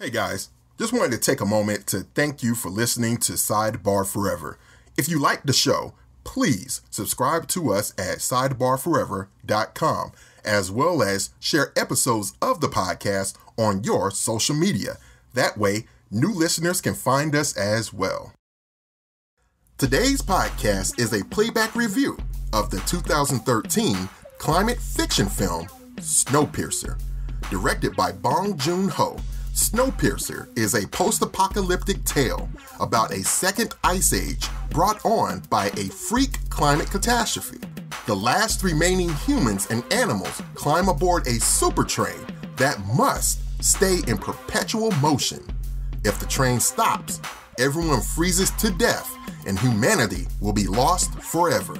Hey guys, just wanted to take a moment to thank you for listening to Sidebar Forever. If you like the show, please subscribe to us at sidebarforever.com as well as share episodes of the podcast on your social media. That way, new listeners can find us as well. Today's podcast is a playback review of the 2013 climate fiction film Snowpiercer, directed by Bong Joon Ho. Snowpiercer is a post apocalyptic tale about a second ice age brought on by a freak climate catastrophe. The last remaining humans and animals climb aboard a super train that must stay in perpetual motion. If the train stops, everyone freezes to death and humanity will be lost forever.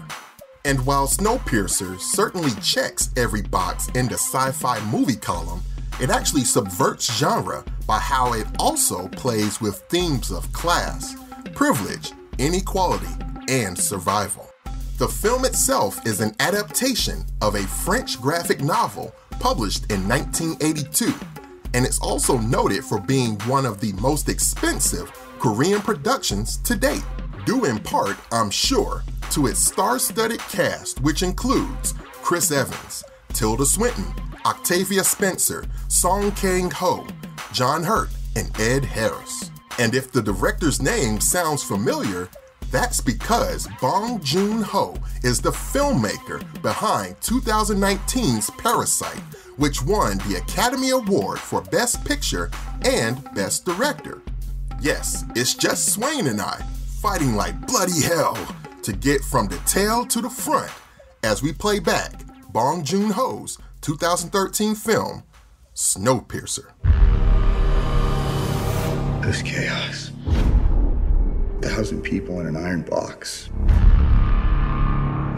And while Snowpiercer certainly checks every box in the sci fi movie column, it actually subverts genre by how it also plays with themes of class, privilege, inequality, and survival. The film itself is an adaptation of a French graphic novel published in 1982, and it's also noted for being one of the most expensive Korean productions to date, due in part, I'm sure, to its star studded cast, which includes Chris Evans, Tilda Swinton, Octavia Spencer, Song Kang Ho, John Hurt, and Ed Harris. And if the director's name sounds familiar, that's because Bong Joon Ho is the filmmaker behind 2019's Parasite, which won the Academy Award for Best Picture and Best Director. Yes, it's just Swain and I fighting like bloody hell to get from the tail to the front as we play back Bong Joon Ho's 2013 film, Snowpiercer. This chaos. Thousand people in an iron box.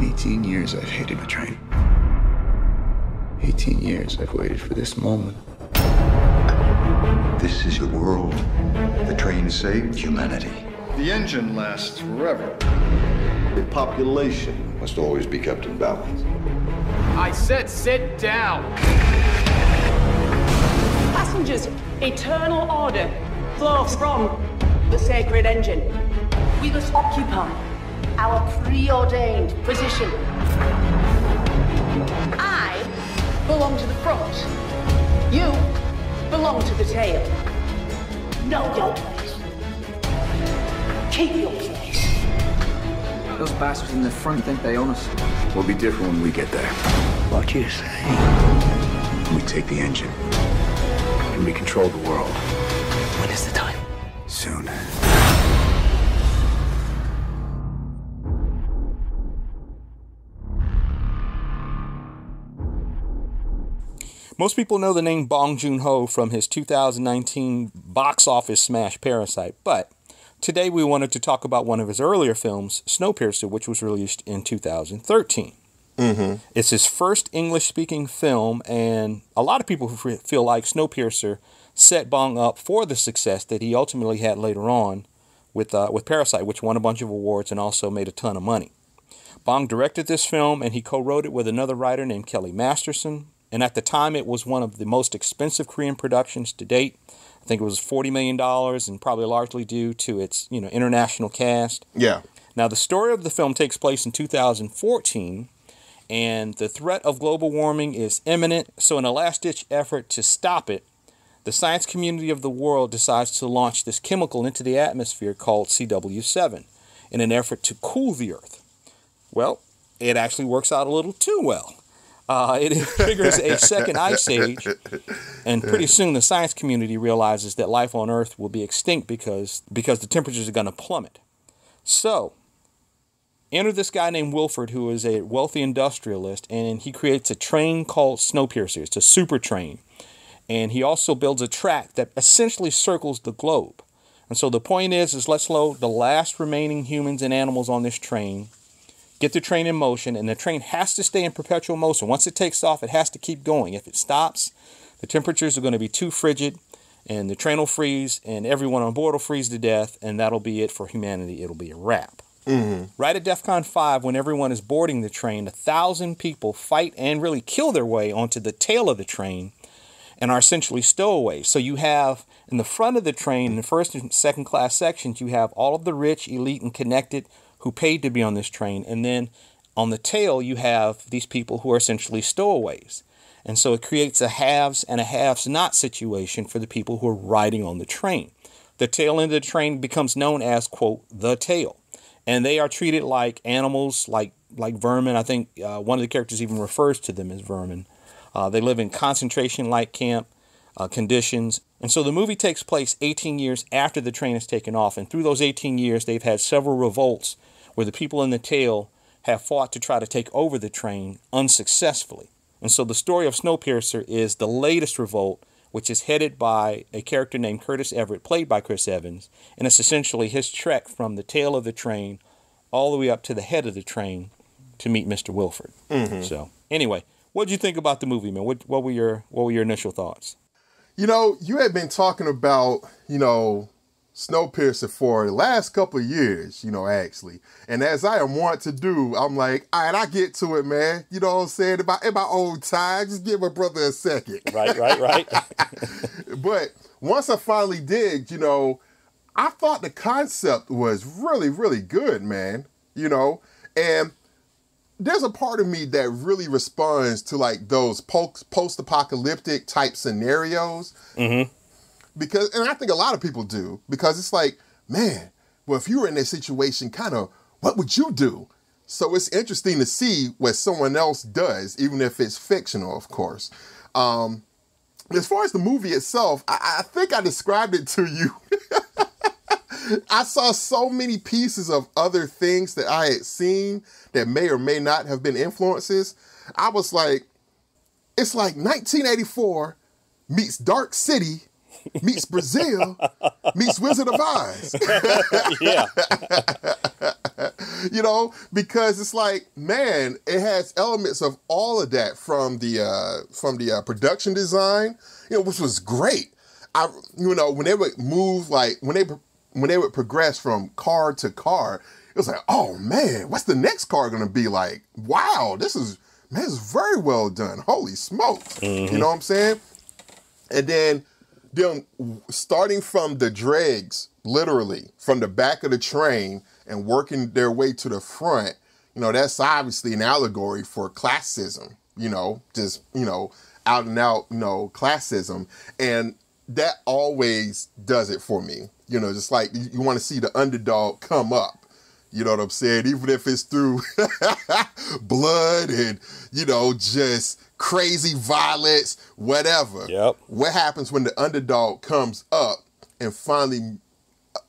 18 years I've hated the train. 18 years I've waited for this moment. This is the world. The train saved humanity. The engine lasts forever. The population must always be kept in balance. I said sit down. Passengers, eternal order flows from the sacred engine. We must occupy our preordained position. I belong to the front. You belong to the tail. Know your place. Keep your place. Those bastards in the front think they own us. We'll be different when we get there. What you say? We take the engine. And we control the world. When is the time? Soon. Most people know the name Bong Joon Ho from his 2019 box office smash Parasite, but today we wanted to talk about one of his earlier films, Snowpiercer, which was released in 2013. Mm-hmm. It's his first English speaking film, and a lot of people feel like Snowpiercer set Bong up for the success that he ultimately had later on with, uh, with Parasite, which won a bunch of awards and also made a ton of money. Bong directed this film and he co wrote it with another writer named Kelly Masterson. And at the time, it was one of the most expensive Korean productions to date. I think it was $40 million and probably largely due to its you know international cast. Yeah. Now, the story of the film takes place in 2014, and the threat of global warming is imminent. So, in a last ditch effort to stop it, the science community of the world decides to launch this chemical into the atmosphere called CW7 in an effort to cool the Earth. Well, it actually works out a little too well. Uh, it triggers a second ice age, and pretty soon the science community realizes that life on Earth will be extinct because because the temperatures are going to plummet. So, enter this guy named Wilford, who is a wealthy industrialist, and he creates a train called Snowpiercer. It's a super train, and he also builds a track that essentially circles the globe. And so the point is, is let's load the last remaining humans and animals on this train get the train in motion, and the train has to stay in perpetual motion. Once it takes off, it has to keep going. If it stops, the temperatures are going to be too frigid, and the train will freeze, and everyone on board will freeze to death, and that'll be it for humanity. It'll be a wrap. Mm-hmm. Right at DEFCON 5, when everyone is boarding the train, a thousand people fight and really kill their way onto the tail of the train and are essentially stowaways. So you have In the front of the train, in the first and second class sections, you have all of the rich, elite, and connected who paid to be on this train. And then on the tail, you have these people who are essentially stowaways. And so it creates a haves and a haves not situation for the people who are riding on the train. The tail end of the train becomes known as, quote, the tail. And they are treated like animals, like, like vermin. I think uh, one of the characters even refers to them as vermin. Uh, they live in concentration like camp uh, conditions. And so the movie takes place 18 years after the train has taken off. And through those 18 years, they've had several revolts where the people in the tail have fought to try to take over the train unsuccessfully. And so the story of Snowpiercer is the latest revolt, which is headed by a character named Curtis Everett, played by Chris Evans. And it's essentially his trek from the tail of the train all the way up to the head of the train to meet Mr. Wilford. Mhm. So, anyway, what did you think about the movie, man? What, what were your what were your initial thoughts? You know, you had been talking about, you know, Snowpiercer for the last couple of years, you know, actually. And as I am wont to do, I'm like, all right, I get to it, man. You know what I'm saying? In my, in my old time, just give my brother a second. Right, right, right. but once I finally did, you know, I thought the concept was really, really good, man. You know, and there's a part of me that really responds to like those post apocalyptic type scenarios. Mm-hmm. Because, and I think a lot of people do, because it's like, man, well, if you were in that situation, kind of, what would you do? So it's interesting to see what someone else does, even if it's fictional, of course. Um, as far as the movie itself, I, I think I described it to you. I saw so many pieces of other things that I had seen that may or may not have been influences. I was like, it's like 1984 meets Dark City meets Brazil meets Wizard of Oz. yeah. you know, because it's like, man, it has elements of all of that from the uh from the uh, production design, you know, which was great. I you know, when they would move like when they when they would progress from car to car, it was like, oh man, what's the next car gonna be like? Wow, this is man, this is very well done. Holy smokes. You know what I'm saying? And then them starting from the dregs, literally from the back of the train and working their way to the front, you know, that's obviously an allegory for classism, you know, just, you know, out and out, you know, classism. And that always does it for me. You know, just like you, you want to see the underdog come up. You know what I'm saying? Even if it's through blood and, you know, just crazy violence, whatever. Yep. What happens when the underdog comes up and finally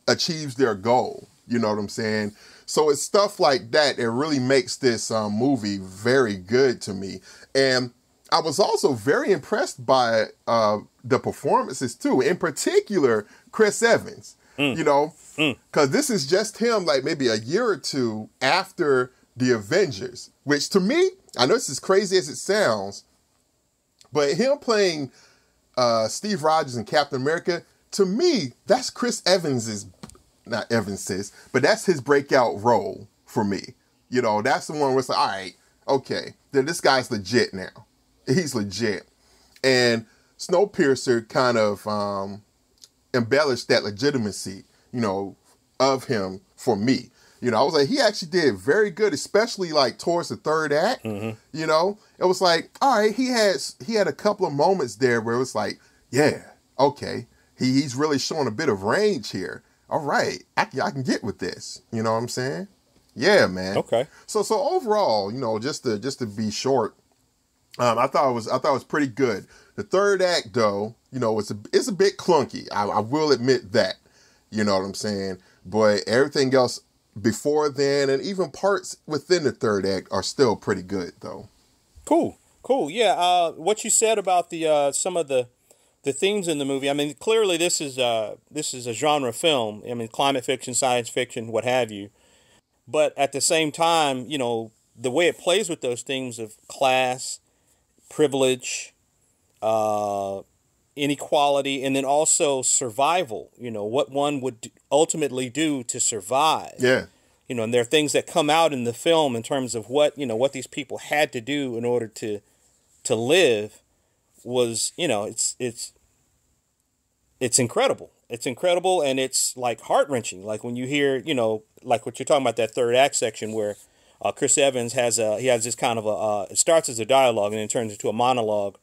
achieves their goal? You know what I'm saying? So it's stuff like that that really makes this um, movie very good to me. And I was also very impressed by uh, the performances too. In particular, Chris Evans. You know, because this is just him, like maybe a year or two after the Avengers. Which to me, I know it's as crazy as it sounds, but him playing uh, Steve Rogers and Captain America, to me, that's Chris Evans's, not Evans's, but that's his breakout role for me. You know, that's the one where it's like, all right, okay, then this guy's legit now. He's legit. And Snowpiercer kind of um, embellished that legitimacy, you know, of him for me. You know, I was like, he actually did very good, especially like towards the third act. You know, it was like, all right, he has he had a couple of moments there where it was like, yeah, okay, he, he's really showing a bit of range here. All right, I can, I can get with this. You know what I'm saying? Yeah, man. Okay. So so overall, you know, just to just to be short, um, I thought it was I thought it was pretty good. The third act, though, you know, it's a it's a bit clunky. I, I will admit that. You know what I'm saying? But everything else before then, and even parts within the third act, are still pretty good, though. Cool, cool. Yeah, uh, what you said about the uh, some of the the themes in the movie. I mean, clearly this is uh, this is a genre film. I mean, climate fiction, science fiction, what have you. But at the same time, you know, the way it plays with those themes of class, privilege, uh, inequality, and then also survival. You know, what one would ultimately do to survive. Yeah. You know, and there are things that come out in the film in terms of what you know what these people had to do in order to to live was you know it's it's it's incredible. It's incredible and it's like heart wrenching. Like when you hear, you know, like what you're talking about that third act section where uh, Chris Evans has a he has this kind of a uh, it starts as a dialogue and then turns into a monologue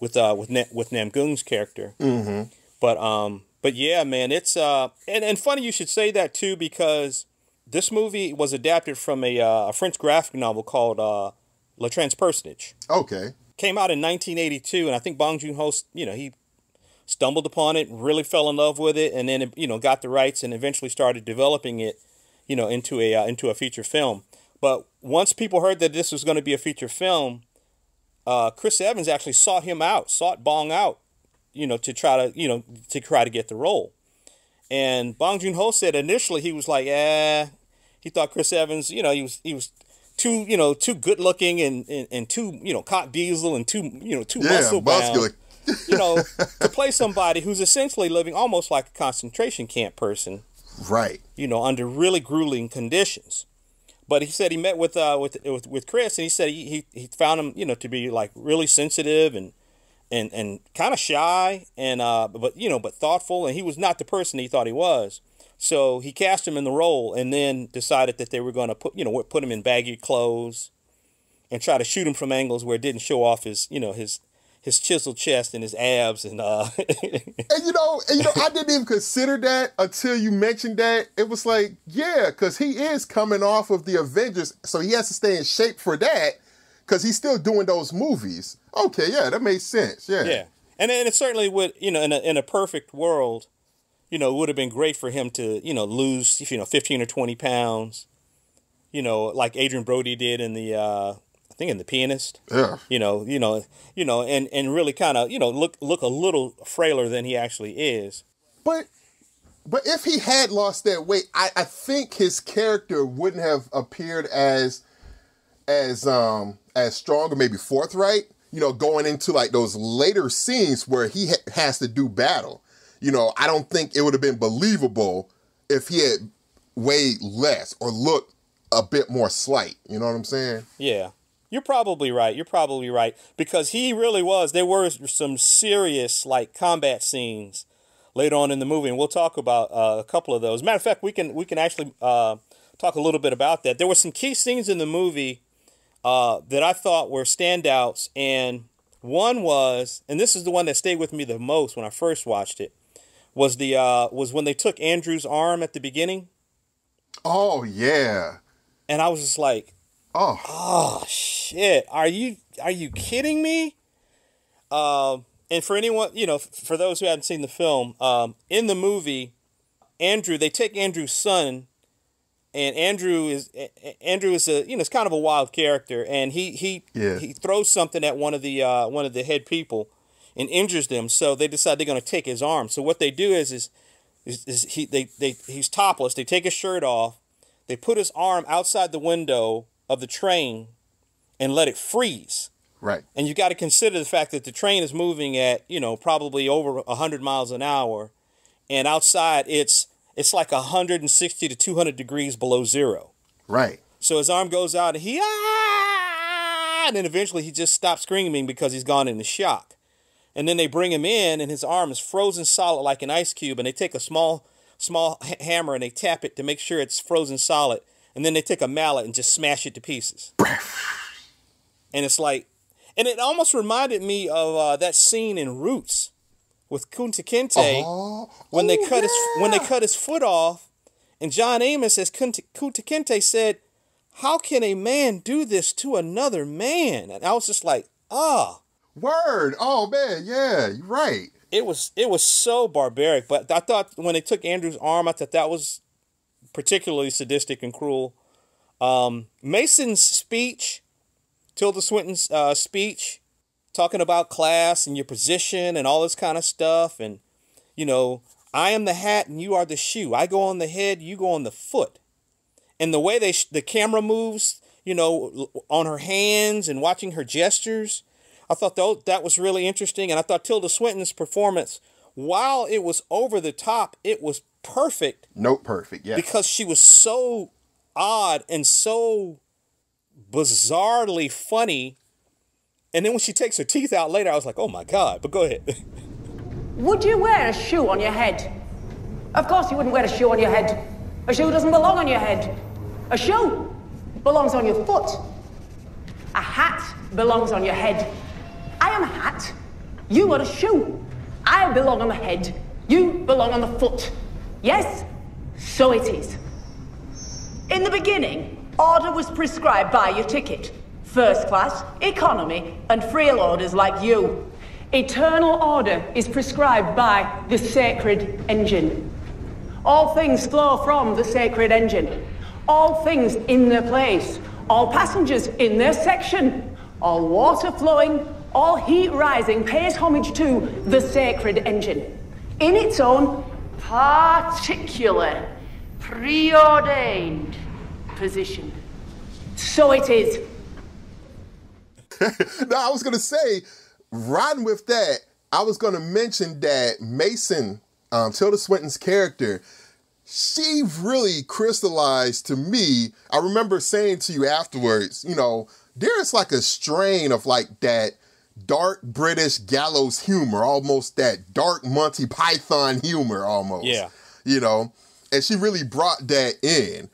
with uh with ne- with Nam Goong's character. Mm-hmm. But um but yeah, man, it's uh and and funny you should say that too because this movie was adapted from a uh, a French graphic novel called uh Le Transperceneige. Okay. Came out in 1982 and I think Bong Joon-ho, you know, he stumbled upon it, really fell in love with it, and then you know got the rights and eventually started developing it, you know, into a uh, into a feature film. But once people heard that this was going to be a feature film, uh, Chris Evans actually sought him out, sought Bong out, you know, to try to you know to try to get the role. And Bong Joon Ho said initially he was like, eh, he thought Chris Evans, you know, he was he was too you know too good looking and, and, and too you know cock diesel and too you know too Yeah, muscle bound you know, to play somebody who's essentially living almost like a concentration camp person, Right. you know, under really grueling conditions. But he said he met with uh with with, with Chris, and he said he, he he found him, you know, to be like really sensitive and and and kind of shy, and uh but you know but thoughtful, and he was not the person he thought he was. So he cast him in the role, and then decided that they were going to put you know put him in baggy clothes, and try to shoot him from angles where it didn't show off his you know his his chiseled chest and his abs and uh And you know, and you know, I didn't even consider that until you mentioned that. It was like, yeah, because he is coming off of the Avengers, so he has to stay in shape for that. Because he's still doing those movies. Okay, yeah, that makes sense. Yeah. yeah and and it certainly would you know in a in a perfect world you know it would have been great for him to you know lose you know 15 or 20 pounds you know like Adrien Brody did in the uh I think in the pianist Yeah. you know you know you know and and really kind of you know look look a little frailer than he actually is But but if he had lost that weight, I, I think his character wouldn't have appeared as as um as strong or maybe forthright. You know, going into like those later scenes where he ha- has to do battle. You know, I don't think it would have been believable if he had weighed less or looked a bit more slight. You know what I'm saying? Yeah. You're probably right. You're probably right because he really was. There were some serious like combat scenes later on in the movie, and we'll talk about uh, a couple of those. Matter of fact, we can we can actually uh, talk a little bit about that. There were some key scenes in the movie uh, that I thought were standouts, and one was, and this is the one that stayed with me the most when I first watched it, was the uh, was when they took Andrew's arm at the beginning, Oh yeah. and I was just like, Oh, Oh shit! Are you are you kidding me? Um, and for anyone, you know, for those who haven't seen the film, um, in the movie, Andrew, they take Andrew's son, and Andrew is Andrew is a you know, it's kind of a wild character, and he he Yeah. he throws something at one of the uh, one of the head people, and injures them. So they decide they're going to take his arm. So what they do is is is, is he they, they he's topless. They take his shirt off. They put his arm outside the window of the train and let it freeze. right. And you got to consider the fact that the train is moving at, you know, probably over 100 miles an hour and outside it's it's like 160 to 200 degrees below zero. Right. So his arm goes out and he ah, and then eventually he just stops screaming because he's gone into shock. And then they bring him in and his arm is frozen solid like an ice cube and they take a small small hammer and they tap it to make sure it's frozen solid and then they take a mallet and just smash it to pieces. and it's like and it almost reminded me of uh, that scene in Roots with Kunta Kinte Oh, when they oh, cut his when they cut his foot off, and John Amos, as Kunta Kunta Kinte said, "How can a man do this to another man?" And I was just like, "Ah." Word. Oh man, yeah, you're right. It was it was so barbaric, but I thought when they took Andrew's arm, I thought that was particularly sadistic and cruel. Um, Mason's speech, Tilda Swinton's uh, speech, talking about class and your position and all this kind of stuff, and you know, I am the hat and you are the shoe. I go on the head, you go on the foot, and the way they sh- the camera moves, you know, on her hands and watching her gestures. I thought tho- that was really interesting, and I thought Tilda Swinton's performance, while it was over the top, it was perfect Note perfect. Yeah. because she was so odd and so bizarrely funny. And then when she takes her teeth out later, I was like, "Oh my god!" But go ahead. Would you wear a shoe on your head? Of course you wouldn't wear a shoe on your head. A shoe doesn't belong on your head. A shoe belongs on your foot. A hat belongs on your head. I am a hat. You are a shoe. I belong on the head. You belong on the foot. Yes? So it is. In the beginning, order was prescribed by your ticket. First class, economy, and frail orders like you. Eternal order is prescribed by the sacred engine. All things flow from the sacred engine. All things in their place. All passengers in their section. All water flowing, all heat rising pays homage to the sacred engine. In its own particular, preordained position. So it is. no, I was gonna say, riding with that, I was gonna mention that Mason, um, Tilda Swinton's character, she really crystallized to me. I remember saying to you afterwards, you know, there is like a strain of like that dark British gallows humor, almost that dark Monty Python humor, almost. Yeah. You know, and she really brought that in,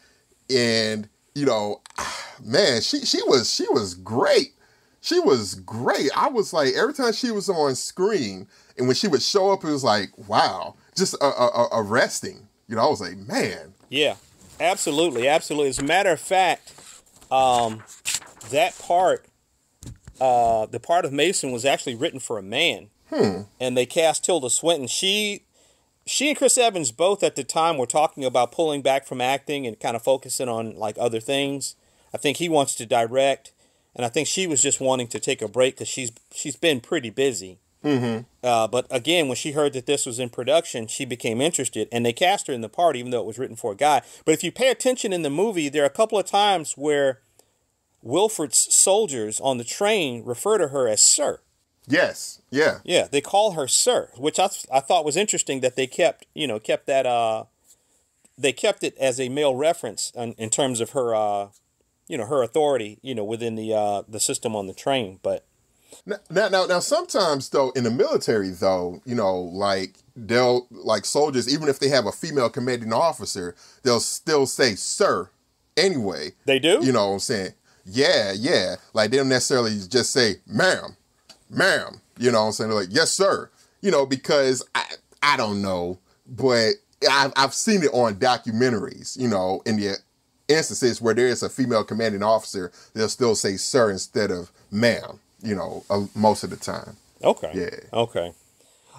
and you know, man, she she was she was great. She was great. I was like every time she was on screen, and when she would show up, it was like wow, just a, a, a arresting. You know, I was like, man. Yeah, absolutely, absolutely. As a matter of fact, um, that part, uh, the part of Mason was actually written for a man, Hmm. and they cast Tilda Swinton. She, she and Chris Evans both at the time were talking about pulling back from acting and kind of focusing on like other things. I think he wants to direct, and I think she was just wanting to take a break because she's she's been pretty busy. Mm-hmm. Uh, but again, when she heard that this was in production, she became interested, and they cast her in the part, even though it was written for a guy. But if you pay attention in the movie, there are a couple of times where Wilford's soldiers on the train refer to her as Sir. Yes. Yeah. Yeah, they call her Sir, which I, I thought was interesting that they kept, you know, kept that, uh, they kept it as a male reference in, in terms of her, uh, you know, her authority, you know, within the uh, the system on the train. But Now, now, now, sometimes though in the military though, you know, like they'll like soldiers, even if they have a female commanding officer, they'll still say "sir" anyway. They do. You know what I'm saying? Yeah, yeah. Like they don't necessarily just say "ma'am," "ma'am." You know what I'm saying? They're like "yes, sir." You know, because I I don't know, but I've I've seen it on documentaries. You know, in the instances where there is a female commanding officer, they'll still say "sir" instead of "ma'am." You know, uh, most of the time. Okay. Yeah. Okay.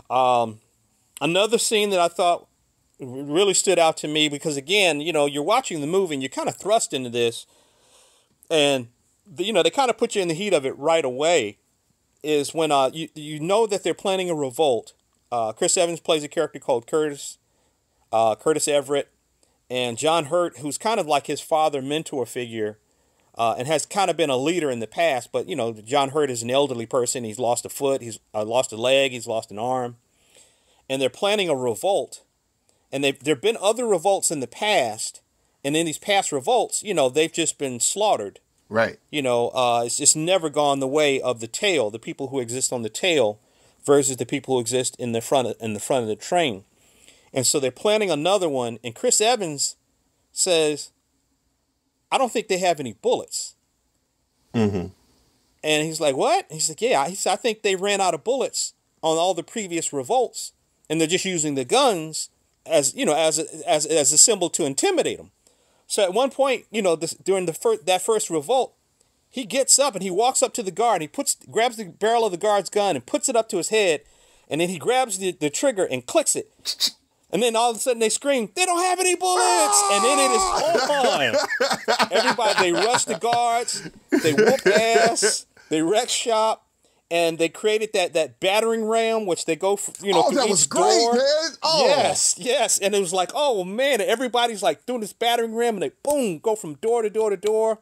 Um, another scene that I thought really stood out to me because again, you know, you're watching the movie and you're kind of thrust into this, and the, you know they kind of put you in the heat of it right away. Is when uh you you know that they're planning a revolt. Uh, Chris Evans plays a character called Curtis, uh, Curtis Everett, and John Hurt, who's kind of like his father mentor figure uh, and has kind of been a leader in the past. But you know, John Hurt is an elderly person. He's lost a foot. He's uh, lost a leg. He's lost an arm, and they're planning a revolt. And they there've been other revolts in the past, and in these past revolts, you know, they've just been slaughtered. Right. You know, uh, it's just never gone the way of the tail, the people who exist on the tail, versus the people who exist in the front of, in the front of the train. And so they're planning another one, and Chris Evans says, I don't think they have any bullets. Mm-hmm. And he's like, What? He's like, Yeah. He said, I think they ran out of bullets on all the previous revolts, and they're just using the guns as you know as a, as as a symbol to intimidate them. So at one point, you know, this, during the first that first revolt, he gets up and he walks up to the guard. And he puts grabs the barrel of the guard's gun and puts it up to his head, and then he grabs the, the trigger and clicks it. And then all of a sudden they scream, "They don't have any bullets!" And then it is on. Everybody they rush the guards, they whoop ass, they wreck shop, and they created that that battering ram, which they go, f- you know, Oh, through that each was great, door. man. Oh. Yes, yes, and it was like, oh man, everybody's like doing this battering ram, and they boom go from door to door to door,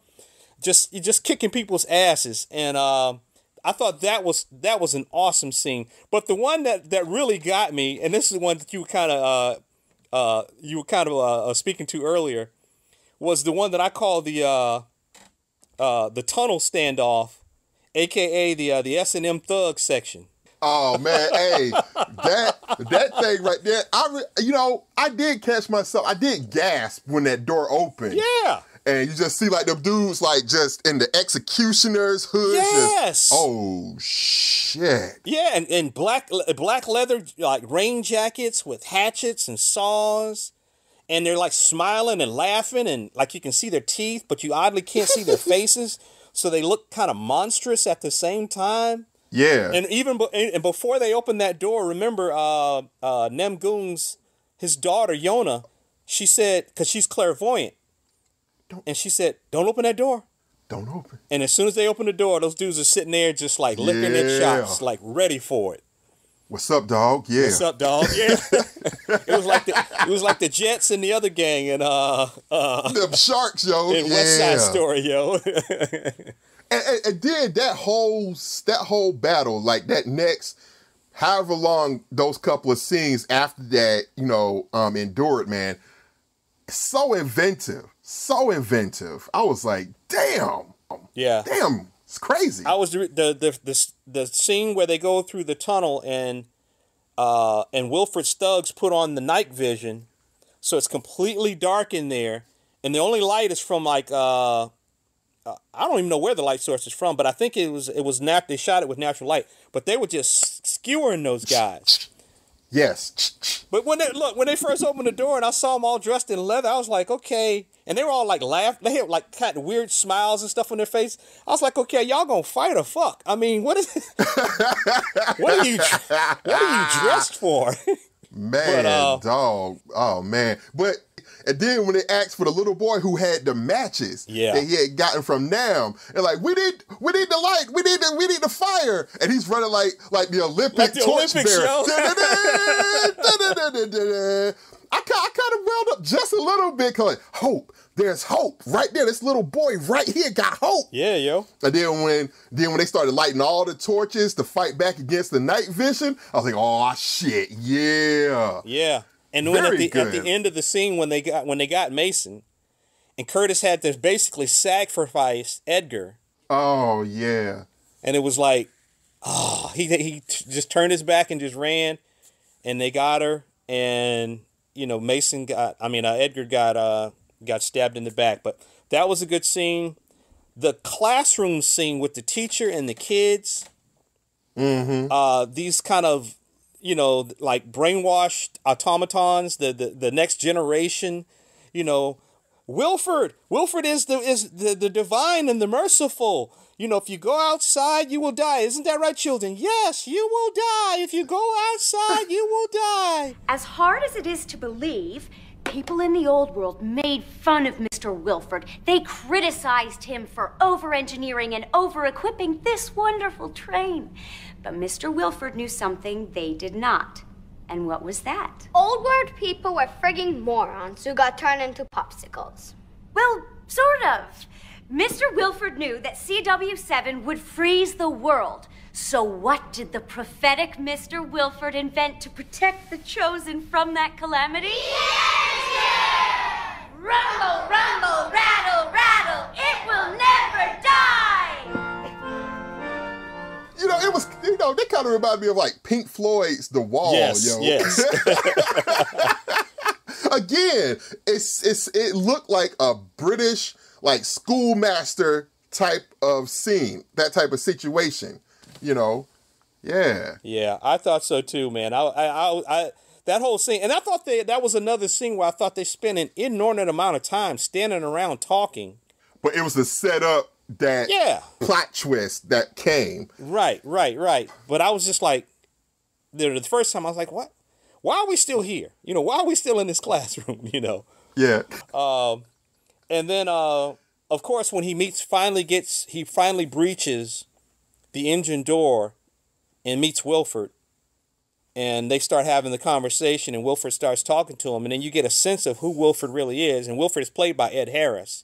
just you just kicking people's asses, and um, I thought that was that was an awesome scene. But the one that that really got me, and this is the one that you kind of uh, uh, you were kind of uh, uh, speaking to earlier, was the one that I call the uh, uh, the tunnel standoff, aka the uh, the S and M thug section. Oh man, hey, that that thing right there. I re- you know I did catch myself. I did gasp when that door opened. Yeah. And you just see like them dudes like just in the executioner's hood. Yes. oh shit. Yeah, and, and black black leather like rain jackets with hatchets and saws, and they're like smiling and laughing, and like you can see their teeth, but you oddly can't see their faces, so they look kind of monstrous at the same time. Yeah. And even be- and before they open that door, remember uh, uh, Nemgoon's his daughter Yona, she said because she's clairvoyant, and she said, "Don't open that door." Don't open. And as soon as they open the door, those dudes are sitting there just like licking their chops, like ready for it. What's up, dog? Yeah. What's up, dog? Yeah. it was like the it was like the Jets and the other gang and uh uh Them sharks, yo. in yeah. West Side Story, yo. And, and, and then that whole that whole battle, like that next, however long those couple of scenes after that, you know, um, endured, man. So inventive, so inventive. I was like, damn, yeah. damn, it's crazy. I was the the the the, the scene where they go through the tunnel and uh and Wilford's thugs put on the night vision, so it's completely dark in there, and the only light is from like uh, uh I don't even know where the light source is from, but I think it was it was nat- they shot it with natural light, but they were just skewering those guys. Yes. But when they look when they first opened the door and I saw them all dressed in leather, I was like, okay. And they were all like laugh. They had like kind of weird smiles and stuff on their face. I was like, okay, y'all gonna fight or fuck? I mean, what is? what are you? What are you dressed for? Man, uh, dog. Oh man. But and then when they asked for the little boy who had the matches Yeah. that he had gotten from Nam, and like, we need we need the light, we need the we need the fire. And he's running like like the Olympic Like the torch bearer. I kind, I kind of welled up just a little bit because hope. There's hope right there. This little boy right here got hope. yeah, yo. And then when then when they started lighting all the torches to fight back against the night vision, I was like, oh shit, yeah. Yeah. And when at the at the end of the scene when they got when they got Mason, and Curtis had to basically sacrifice Edgar, Oh yeah. and it was like, oh, he he t- just turned his back and just ran, and they got her, and you know Mason got, I mean uh, Edgar got uh got stabbed in the back, but that was a good scene. The classroom scene with the teacher and the kids, uh, these kind of you know like brainwashed automatons, the the, the next generation, you know. Wilford, Wilford is the is the, the divine and the merciful. You know, if you go outside, you will die. Isn't that right, children? Yes, you will die. If you go outside, you will die. As hard as it is to believe, people in the old world made fun of Mr. Wilford. They criticized him for over engineering and over equipping this wonderful train. But Mr. Wilford knew something they did not. And what was that? Old world people were frigging morons who got turned into popsicles. Well, sort of. Mr. Wilford knew that CW7 would freeze the world. So, what did the prophetic Mr. Wilford invent to protect the chosen from that calamity? Yes! Rumble, rumble, rattle, rattle, it will never die! You know, it was you know, they kind of reminded me of like Pink Floyd's The Wall, Yes, yo. yes. Again, it's it's it looked like a British like schoolmaster type of scene, that type of situation. You know, yeah. Yeah, I thought so too, man. I, I, I, I that whole scene, and I thought they, that was another scene where I thought they spent an inordinate amount of time standing around talking. But it was the setup that Yeah. plot twist that came. Right, right, right. But I was just like, the, the first time I was like, what? Why are we still here? You know, why are we still in this classroom? You know. Yeah. Um, And then, uh, of course, when he meets, finally gets, he finally breaches the engine door and meets Wilford. And they start having the conversation, and Wilford starts talking to him. And then you get a sense of who Wilford really is. And Wilford is played by Ed Harris.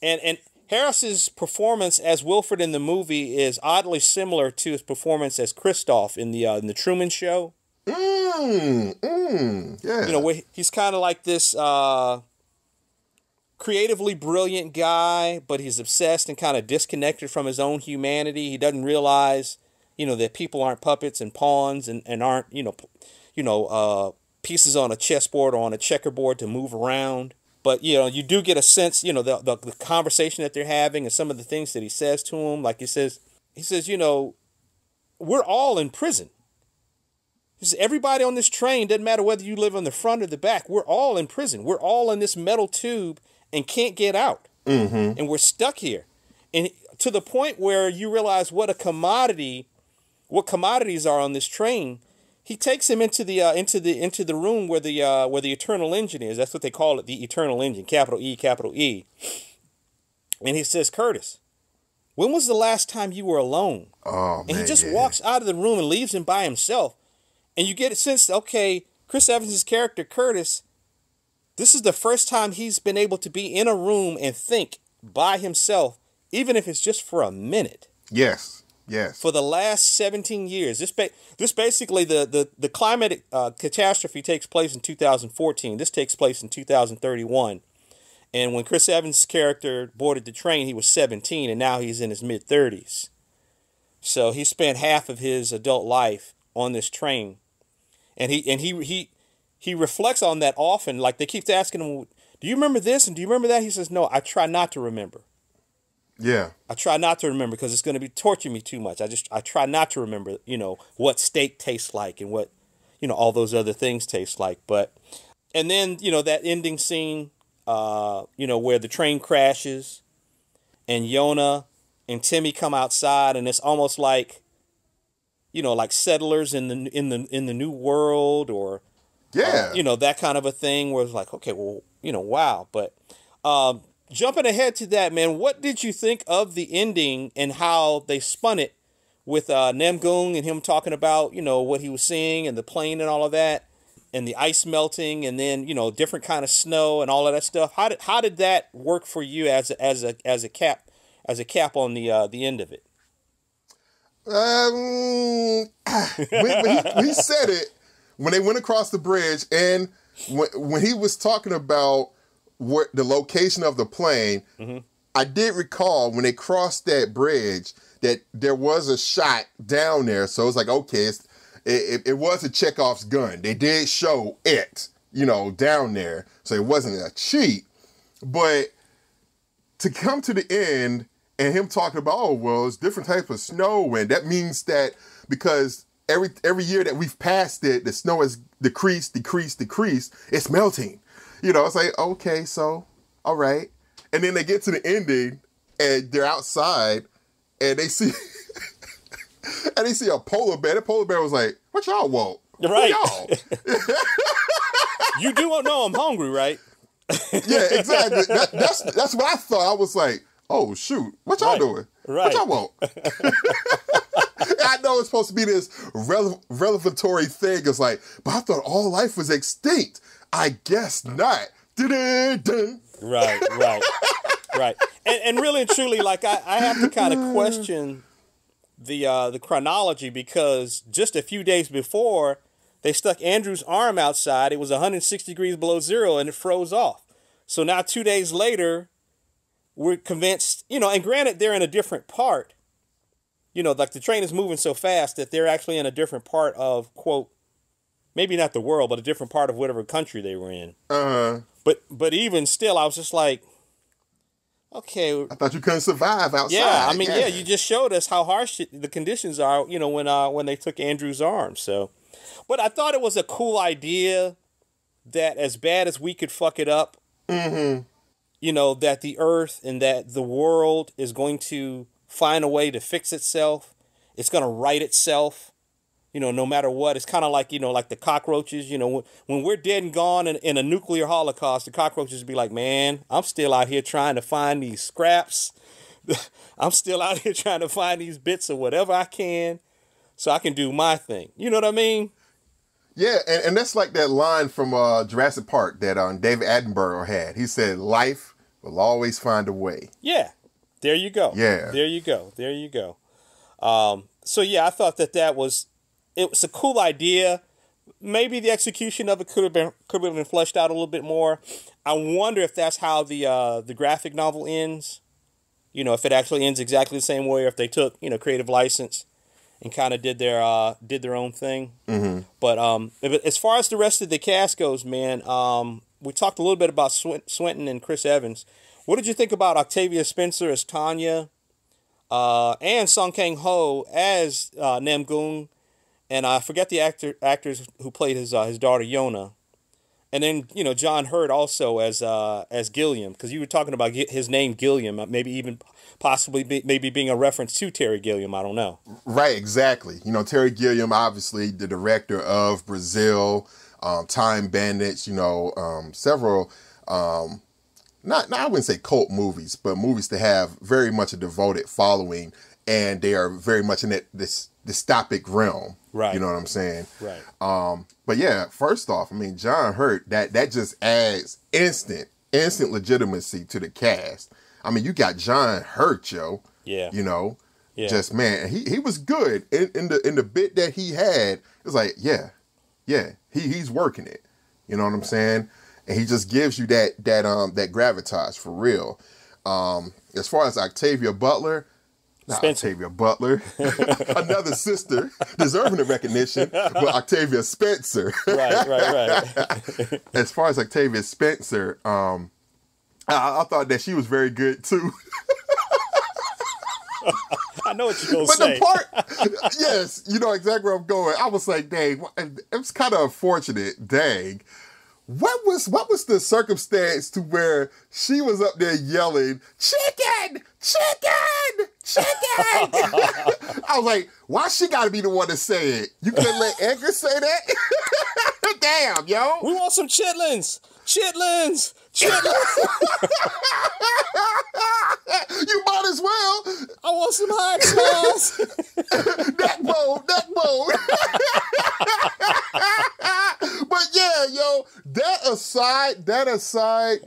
And, and Harris's performance as Wilford in the movie is oddly similar to his performance as Christof in the, uh, in the Truman Show. Mm, mm, yeah. you know where he's kind of like this uh creatively brilliant guy but he's obsessed and kind of disconnected from his own humanity. He doesn't realize you know that people aren't puppets and pawns and, and aren't you know you know uh, pieces on a chessboard or on a checkerboard to move around. But you know you do get a sense you know the, the, the conversation that they're having and some of the things that he says to him like he says he says you know we're all in prison. He says everybody on this train doesn't matter whether you live on the front or the back we're all in prison. We're all in this metal tube and can't get out. Mm-hmm. and we're stuck here. And to the point where you realize what a commodity what commodities are on this train. He takes him into the uh, into the into the room where the uh, where the eternal engine is. That's what they call it the eternal engine capital e capital e. And he says curtis when was the last time you were alone? Oh and he just yeah. walks out of the room and leaves him by himself. And you get a sense okay chris evans' character curtis this is the first time he's been able to be in a room and think by himself even if it's just for a minute Yes, yes. for the last 17 years. This ba- this basically the the the climate uh, catastrophe takes place in 2014. This takes place in 2031. And when Chris Evans' character boarded the train, he was 17 and now he's in his mid 30s. So he spent half of his adult life on this train. And he and he he he reflects on that often like they keep asking him, "Do you remember this and do you remember that?" He says, "No, I try not to remember." yeah. I try not to remember because it's going to be torturing me too much. I just I try not to remember, you know, what steak tastes like and what, you know, all those other things taste like. But and then you know that ending scene, uh, you know, where the train crashes, and Yona and Timmy come outside, and it's almost like, you know, like settlers in the in the in the new world, or Yeah. uh, you know that kind of a thing where it's like, okay, well, you know, wow. But um, jumping ahead to that, man, what did you think of the ending and how they spun it with uh, Namgung and him talking about, you know, what he was seeing and the plane and all of that, and the ice melting, and then you know different kind of snow and all of that stuff. How did how did that work for you as a, as a as a cap as a cap on the uh, the end of it? Um, when, when, he, when he said it, when they went across the bridge, and when, when he was talking about what the location of the plane, mm-hmm. I did recall when they crossed that bridge that there was a shot down there. So it's like, okay, it's, it, it, it was a Chekhov's gun. They did show it, you know, down there. So it wasn't a cheat. But to come to the end and him talking about, oh well, it's different types of snow, and that means that because every every year that we've passed it, the snow has decreased, decreased, decreased. It's melting. You know, it's like okay, so all right, and then they get to the ending and they're outside and they see and they see a polar bear. The polar bear was like, "What y'all want? Right. y'all?" You do know I'm hungry, right? yeah, exactly. That, that's that's what I thought. I was like, oh shoot, what y'all Right. doing? Right. What y'all want? I know it's supposed to be this rele- relevatory thing. It's like, but I thought all life was extinct. I guess not. Dun-dun-dun. Right, right, right. And and really and truly, like I, I have to kind of question the uh, the chronology because just a few days before they stuck Andrew's arm outside, it was 106 degrees below zero and it froze off. So now two days later, we're convinced, you know, and granted they're in a different part. You know, like the train is moving so fast that they're actually in a different part of quote, maybe not the world, but a different part of whatever country they were in. Uh huh. But but even still, I was just like, okay, I thought you couldn't survive outside. yeah. I mean, yeah. you just showed us how harsh the conditions are. You know, when uh when they took Andrew's arm. So, but I thought it was a cool idea that as bad as we could fuck it up, you know, that the Earth and that the world is going to find a way to fix itself. It's going to right itself. You know, no matter what, it's kind of like you know, like the cockroaches. You know, when, when we're dead and gone in, in a nuclear holocaust, the cockroaches be like, "Man, I'm still out here trying to find these scraps. I'm still out here trying to find these bits of whatever I can, so I can do my thing." You know what I mean? Yeah, and, and that's like that line from uh, Jurassic Park that um, David Attenborough had. He said, "Life will always find a way." Yeah. There you go. Yeah. There you go. There you go. Um, so yeah, I thought that that was it was a cool idea. Maybe the execution of it could have been could have been fleshed out a little bit more. I wonder if that's how the uh, the graphic novel ends. You know, if it actually ends exactly the same way, or if they took you know creative license and kind of did their uh, did their own thing. Mm-hmm. But um, as far as the rest of the cast goes, man, um, we talked a little bit about Swin- Swinton and Chris Evans. What did you think about Octavia Spencer as Tanya, uh, and Song Kang Ho as uh, Nam Goong, and I forget the actor actors who played his uh, his daughter Yona, and then you know John Hurt also as uh, as Gilliam because you were talking about his name Gilliam, uh, maybe even possibly be, maybe being a reference to Terry Gilliam. I don't know. Right, exactly. You know Terry Gilliam, obviously the director of Brazil, um, Time Bandits. You know um, several. Um, not, not I wouldn't say cult movies, but movies that have very much a devoted following, and they are very much in that this dystopic realm. Right. You know what I'm saying? Right. Um, but yeah, first off, I mean John Hurt, that that just adds instant, instant legitimacy to the cast. I mean, you got John Hurt, yo. Yeah. You know? Yeah. Just man, he he was good in, in the in the bit that he had. It was like, yeah, yeah, he he's working it. You know what I'm saying? And he just gives you that that um that gravitas for real. Um, as far as Octavia Butler, not Spencer. Octavia Butler, another sister deserving of recognition, but Octavia Spencer. Right, right, right. as far as Octavia Spencer, um, I, I thought that she was very good too. I know what you're gonna But say. the part, yes, you know exactly where I'm going. I was like, dang, wh- it was kind of unfortunate. Dang, what was what was the circumstance to where she was up there yelling, "Chicken, chicken, chicken"? I was like, why she got to be the one to say it? You couldn't let Edgar say that? Damn, yo. We want some chitlins, chitlins. You might as well. I want some hot sauce. neck bone, neck bone. but yeah, yo, that aside, that aside,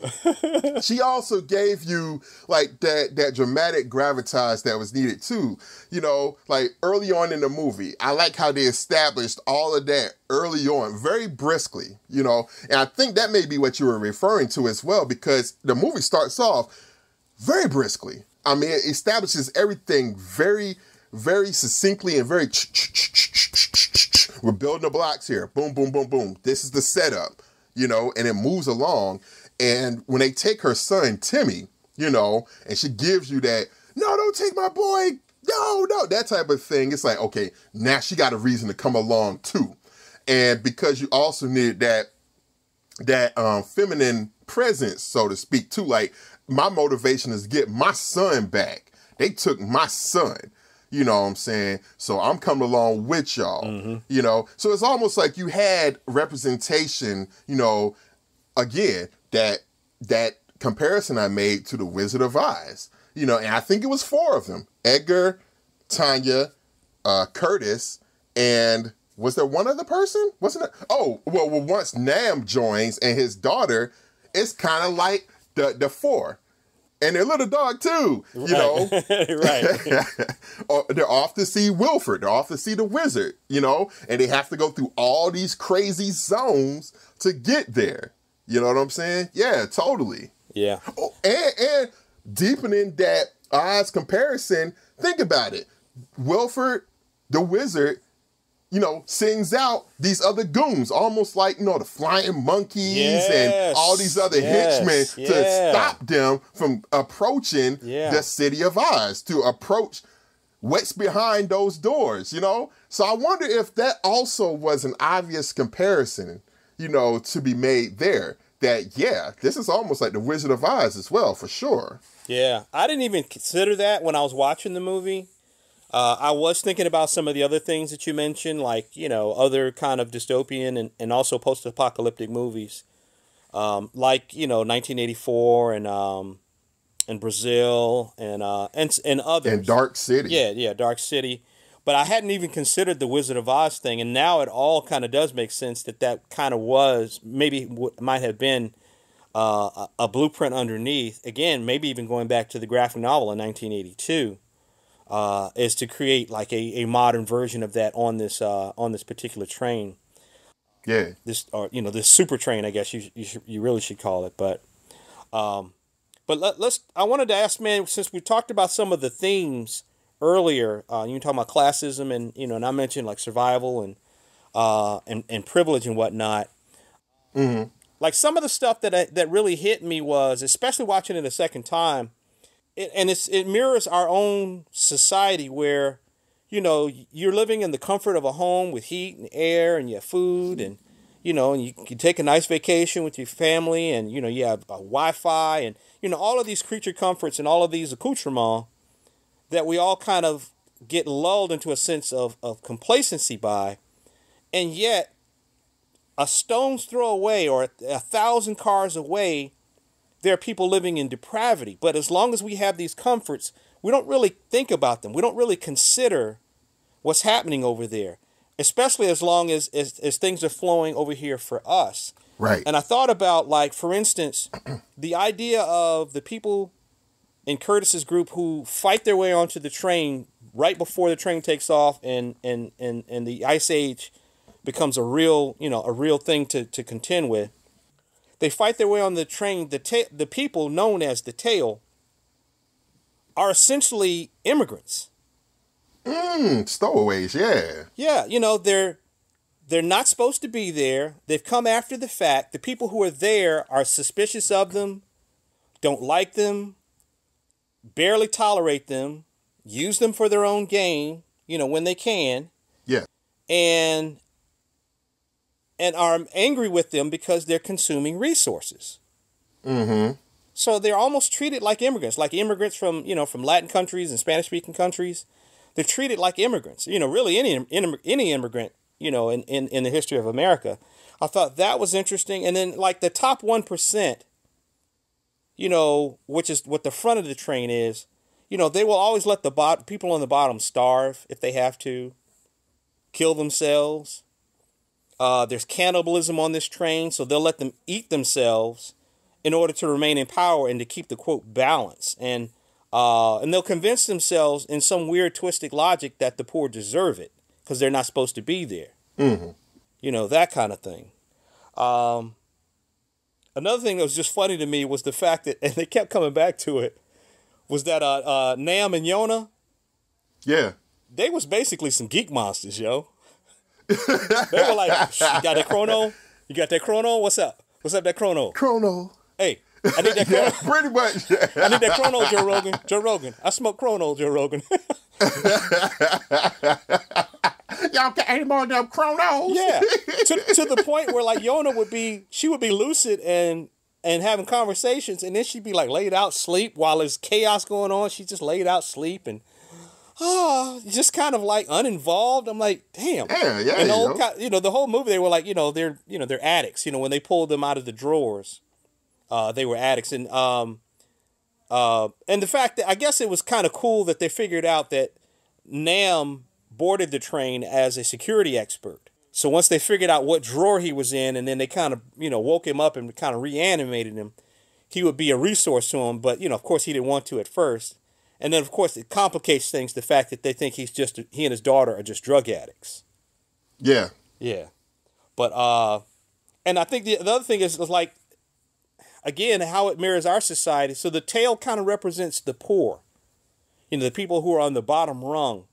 she also gave you like that that dramatic gravitas that was needed too. You know, like early on in the movie, I like how they established all of that early on, very briskly. You know, and I think that may be what you were referring to as well, because the movie starts off very briskly. I mean, it establishes everything very, very succinctly and very. We're building the blocks here. Boom, boom, boom, boom. This is the setup, you know, and it moves along. And when they take her son, Timmy, you know, and she gives you that, no, don't take my boy. No, no, that type of thing. It's like, okay, now she got a reason to come along too. And because you also need that that um, feminine presence, so to speak, too. Like my motivation is to get my son back. They took my son. You know what I'm saying? So I'm coming along with y'all. You know, so it's almost like you had representation. You know, again that that comparison I made to the Wizard of Oz. You know, and I think it was four of them: Edgar, Tanya, uh, Curtis, and was there one other person? Wasn't it? Oh, well, well once Nam joins and his daughter, it's kind of like the the four. And their little dog too, you know. right. Or they're off to see Wilford. They're off to see the wizard, you know, and they have to go through all these crazy zones to get there. You know what I'm saying? Yeah, totally. Yeah. Oh, and and deepening that Oz comparison, think about it. Wilford, the wizard, you know, sings out these other goons, almost like, you know, the flying monkeys Yes, and all these other yes, henchmen to stop them from approaching Yeah. the city of Oz, to approach what's behind those doors, you know? So I wonder if that also was an obvious comparison, you know, to be made there. That, yeah, this is almost like the Wizard of Oz as well, for sure. Yeah, I didn't even consider that when I was watching the movie. Uh, I was thinking about some of the other things that you mentioned, like you know other kind of dystopian and, and also post-apocalyptic movies, um, like you know 1984 and um, and Brazil and uh, and and others. And Dark City. Yeah, yeah, Dark City. But I hadn't even considered the Wizard of Oz thing, and now it all kind of does make sense that that kind of was maybe w- might have been uh, a, a blueprint underneath. Again, maybe even going back to the graphic novel in 1982, uh, is to create like a, a modern version of that on this uh, on this particular train. Yeah. This or you know this super train, I guess you you, should, you really should call it. But um, but let, let's. I wanted to ask, man, since we talked about some of the themes earlier, uh, you talking about classism, and you know, and I mentioned like survival and uh, and and privilege and whatnot. Mm-hmm. Like some of the stuff that I, that really hit me was, especially watching it a second time, it, and it's it mirrors our own society where, you know, you're living in the comfort of a home with heat and air, and you have food, and you know, and you can take a nice vacation with your family, and you know, you have a Wi-Fi, and you know, all of these creature comforts and all of these accoutrements that we all kind of get lulled into a sense of, of complacency by, and yet a stone's throw away or a, thousand cars away, there are people living in depravity. But as long as we have these comforts, we don't really think about them. We don't really consider what's happening over there, especially as long as, as, as things are flowing over here for us. Right. And I thought about, like, for instance, the idea of the people in Curtis's group who fight their way onto the train right before the train takes off and, and, and, and the ice age becomes a real, you know, a real thing to, to contend with. They fight their way on the train. The ta- the people known as the tail are essentially immigrants. Mm, stowaways, yeah. Yeah, you know, they're they're not supposed to be there. They've come after the fact. The people who are there are suspicious of them, don't like them, barely tolerate them, use them for their own gain, you know, when they can. Yeah. And and are angry with them because they're consuming resources. Mm-hmm. So they're almost treated like immigrants, like immigrants from you know from Latin countries and Spanish speaking countries. They're treated like immigrants. You know, really any any immigrant you know in, in, in the history of America. I thought that was interesting. And then like the top one percent, you know, which is what the front of the train is. You know, they will always let the bot people on the bottom starve if they have to, kill themselves. Uh, there's cannibalism on this train, so they'll let them eat themselves in order to remain in power and to keep the quote balance. And uh, and they'll convince themselves in some weird twisted logic that the poor deserve it because they're not supposed to be there. Mm-hmm. You know that kind of thing. Um, another thing that was just funny to me was the fact that, and they kept coming back to it, was that uh, uh, Nam and Yona. Yeah. They was basically some geek monsters, yo. They were like, "You got that chrono? You got that chrono? What's up? What's up, that chrono? Chrono. Hey, I need that chrono. yeah, pretty much. I need that chrono, Joe Rogan. Joe Rogan. I smoke chrono, Joe Rogan. Y'all got any more them chronos? yeah, to, to the point where like Yona would be, she would be lucid and and having conversations, and then she'd be like laid out sleep while there's chaos going on. She just laid out sleep and oh, just kind of like uninvolved. I'm like, damn. Yeah, yeah. And the you know. you know, the whole movie they were like, you know, they're you know they're addicts. You know, when they pulled them out of the drawers, uh, they were addicts, and um, uh, and the fact that I guess it was kind of cool that they figured out that Nam boarded the train as a security expert. So once they figured out what drawer he was in, and then they kind of you know woke him up and kind of reanimated him, he would be a resource to him. But you know, of course, he didn't want to at first. And then, of course, it complicates things. The fact that they think he's just he and his daughter are just drug addicts. Yeah. Yeah, but uh, and I think the, the other thing is, is like, again, how it mirrors our society. So the tail kind of represents the poor, you know, the people who are on the bottom rung,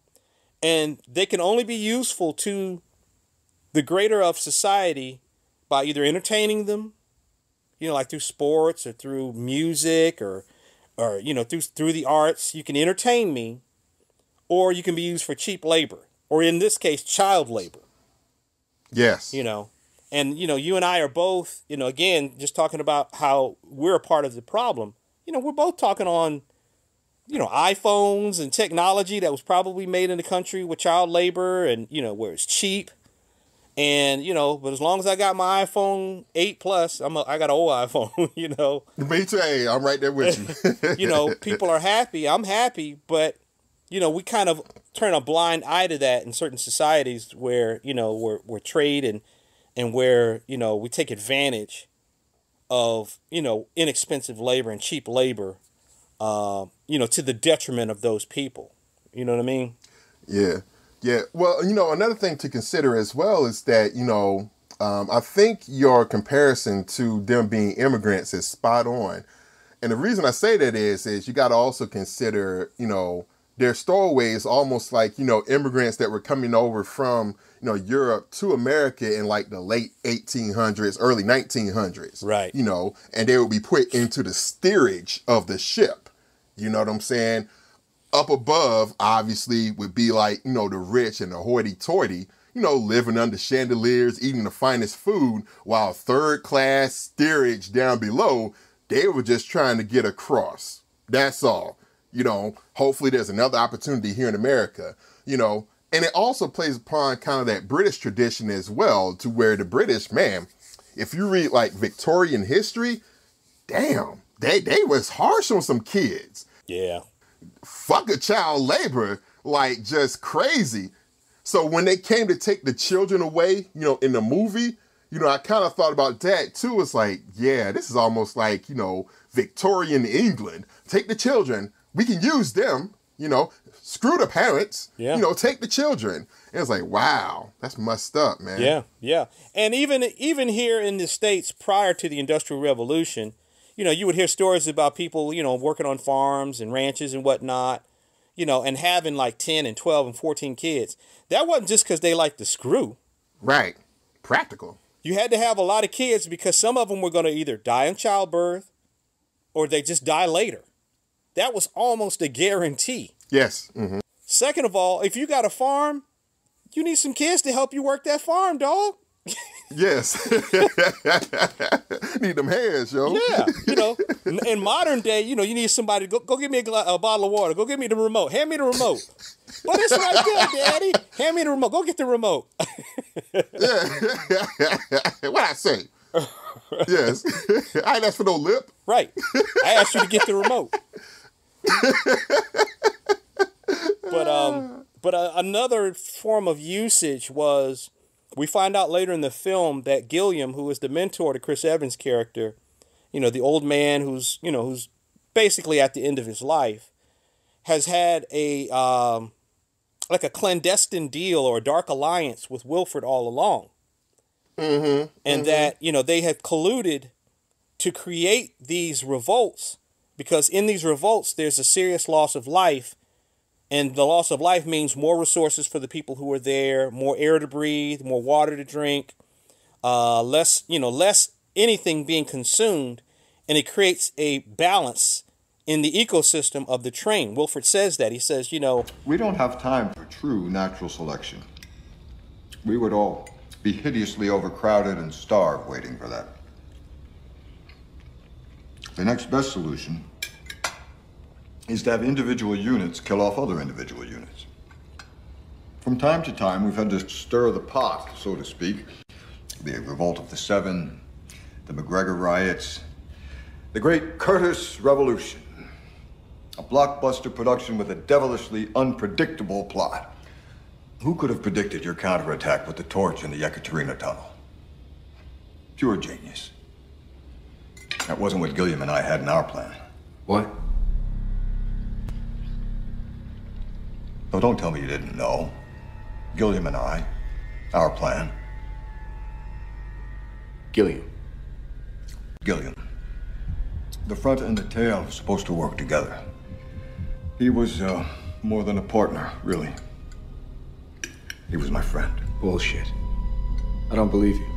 and they can only be useful to the greater of society by either entertaining them, you know, like through sports or through music or or you know through through the arts. You can entertain me, or you can be used for cheap labor, or in this case, child labor Yes. you know and you know you and i are both you know again just talking about how we're a part of the problem you know we're both talking on you know iphones and technology that was probably made in the country with child labor and you know where it's cheap and you know but as long as i got my iphone 8 plus i'm a, i got an old iphone you know. Me too. Hey, I'm right there with you. you know people are happy. I'm happy but you know we kind of turn a blind eye to that in certain societies where you know where, where trade and and where you know we take advantage of you know inexpensive labor and cheap labor uh, you know to the detriment of those people. You know what i mean? Yeah, yeah. Well, you know, another thing to consider as well is that you know, um, I think your comparison to them being immigrants is spot on, and the reason I say that is, is you got to also consider, you know, they're stowaways, almost like you know immigrants that were coming over from you know Europe to America in like the late 1800s, early 1900s. Right. You know, and they would be put into the steerage of the ship. You know what I'm saying? Up above, obviously, would be like you know the rich and the hoity-toity. You know, living under chandeliers, eating the finest food, while third class steerage down below, they were just trying to get across. That's all you know, hopefully there's another opportunity here in America, you know, and it also plays upon kind of that British tradition as well, to where the British, man, if you read like Victorian history, damn, they they was harsh on some kids. Yeah. Fuck a child labor, like just crazy. So when they came to take the children away, you know, in the movie, you know, I kind of thought about that too. It's like, yeah, this is almost like, you know, Victorian England. Take the children, we can use them, you know, screw the parents, yeah. you know, take the children. And it's like, wow, that's messed up, man. Yeah, yeah. And even even here in the States prior to the Industrial Revolution, you know, you would hear stories about people, you know, working on farms and ranches and whatnot, you know, and having like 10 and 12 and 14 kids. That wasn't just because they liked to screw. Right. Practical. You had to have a lot of kids because some of them were going to either die in childbirth or they just die later. That was almost a guarantee. Yes. Mm-hmm. Second of all, if you got a farm, you need some kids to help you work that farm, dog. yes. need them hands, yo. Yeah. You know, in modern day, you know, you need somebody go go get me a, a, bottle of water. Go get me the remote. Hand me the remote. Well, right there, Daddy. Hand me the remote. Go get the remote. yeah. what I say? yes. I ain't asked for no lip. Right. I asked you to get the remote. but um, but uh, another form of usage was we find out later in the film that Gilliam, who is the mentor to Chris Evans' character, you know, the old man who's you know who's basically at the end of his life, has had a um, like a clandestine deal or a dark alliance with Wilford all along. Mm-hmm, and mm-hmm. that you know they have colluded to create these revolts because in these revolts there's a serious loss of life and the loss of life means more resources for the people who are there more air to breathe more water to drink uh, less you know less anything being consumed. And it creates a balance in the ecosystem of the train. Wilford says that. He says you know we don't have time for true natural selection. We would all be hideously overcrowded and starve waiting for that. The next best solution is to have individual units kill off other individual units. From time to time, we've had to stir the pot, so to speak. The revolt of the Seven, the McGregor riots, the Great Curtis Revolution. A blockbuster production with a devilishly unpredictable plot. Who could have predicted your counterattack with the torch in the Yekaterina tunnel? Pure genius. That wasn't what Gilliam and I had in our plan. What? No, don't tell me you didn't know. Gilliam and I, our plan. Gilliam. Gilliam. The front and the tail are supposed to work together. He was uh, more than a partner, really. He was my friend. Bullshit. I don't believe you.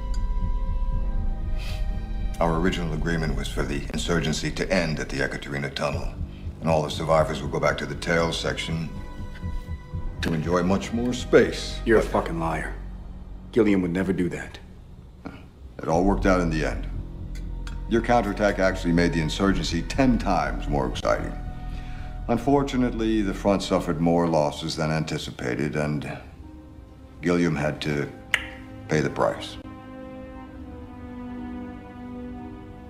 Our original agreement was for the insurgency to end at the Ekaterina Tunnel, and all the survivors would go back to the tail section to enjoy much more space. You're a fucking liar. Gilliam would never do that. It all worked out in the end. Your counterattack actually made the insurgency ten times more exciting. Unfortunately, the front suffered more losses than anticipated, and Gilliam had to pay the price.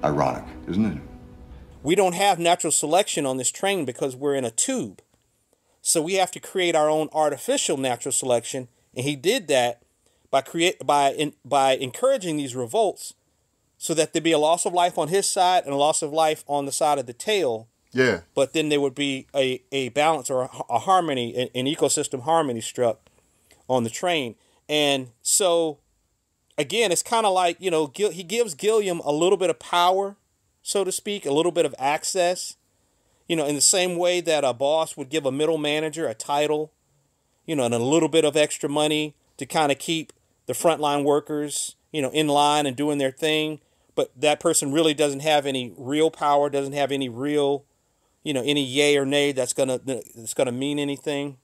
Ironic, isn't it? We don't have natural selection on this train because we're in a tube. So we have to create our own artificial natural selection, and he did that by create by in, by encouraging these revolts, so that there'd be a loss of life on his side and a loss of life on the side of the tail. Yeah. But then there would be a, a balance or a, a harmony, an, an ecosystem harmony struck on the train, and so again, it's kind of like you know Gil, he gives Gilliam a little bit of power, so to speak, a little bit of access You know, in the same way that a boss would give a middle manager a title, you know, and a little bit of extra money to kind of keep the frontline workers, you know, in line and doing their thing, but that person really doesn't have any real power, doesn't have any real, you know, any yay or nay that's gonna that's gonna mean anything.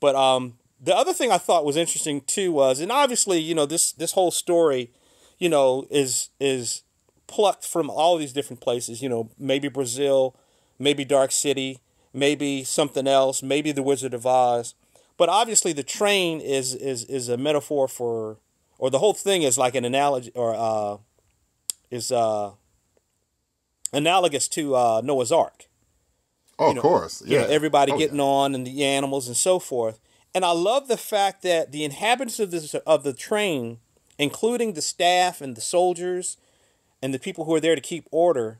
But um, the other thing I thought was interesting too was, and obviously, you know, this this whole story, you know, is is plucked from all these different places. You know, maybe Brazil, maybe Dark City, maybe something else, maybe The Wizard of Oz. But obviously, the train is is is a metaphor for, or the whole thing is like an analogy, or uh, is uh, analogous to uh, Noah's Ark. Oh, You know, of course. you Yeah. know, everybody Oh, getting on and the animals and so forth. And I love the fact that the inhabitants of this of the train, including the staff and the soldiers and the people who are there to keep order,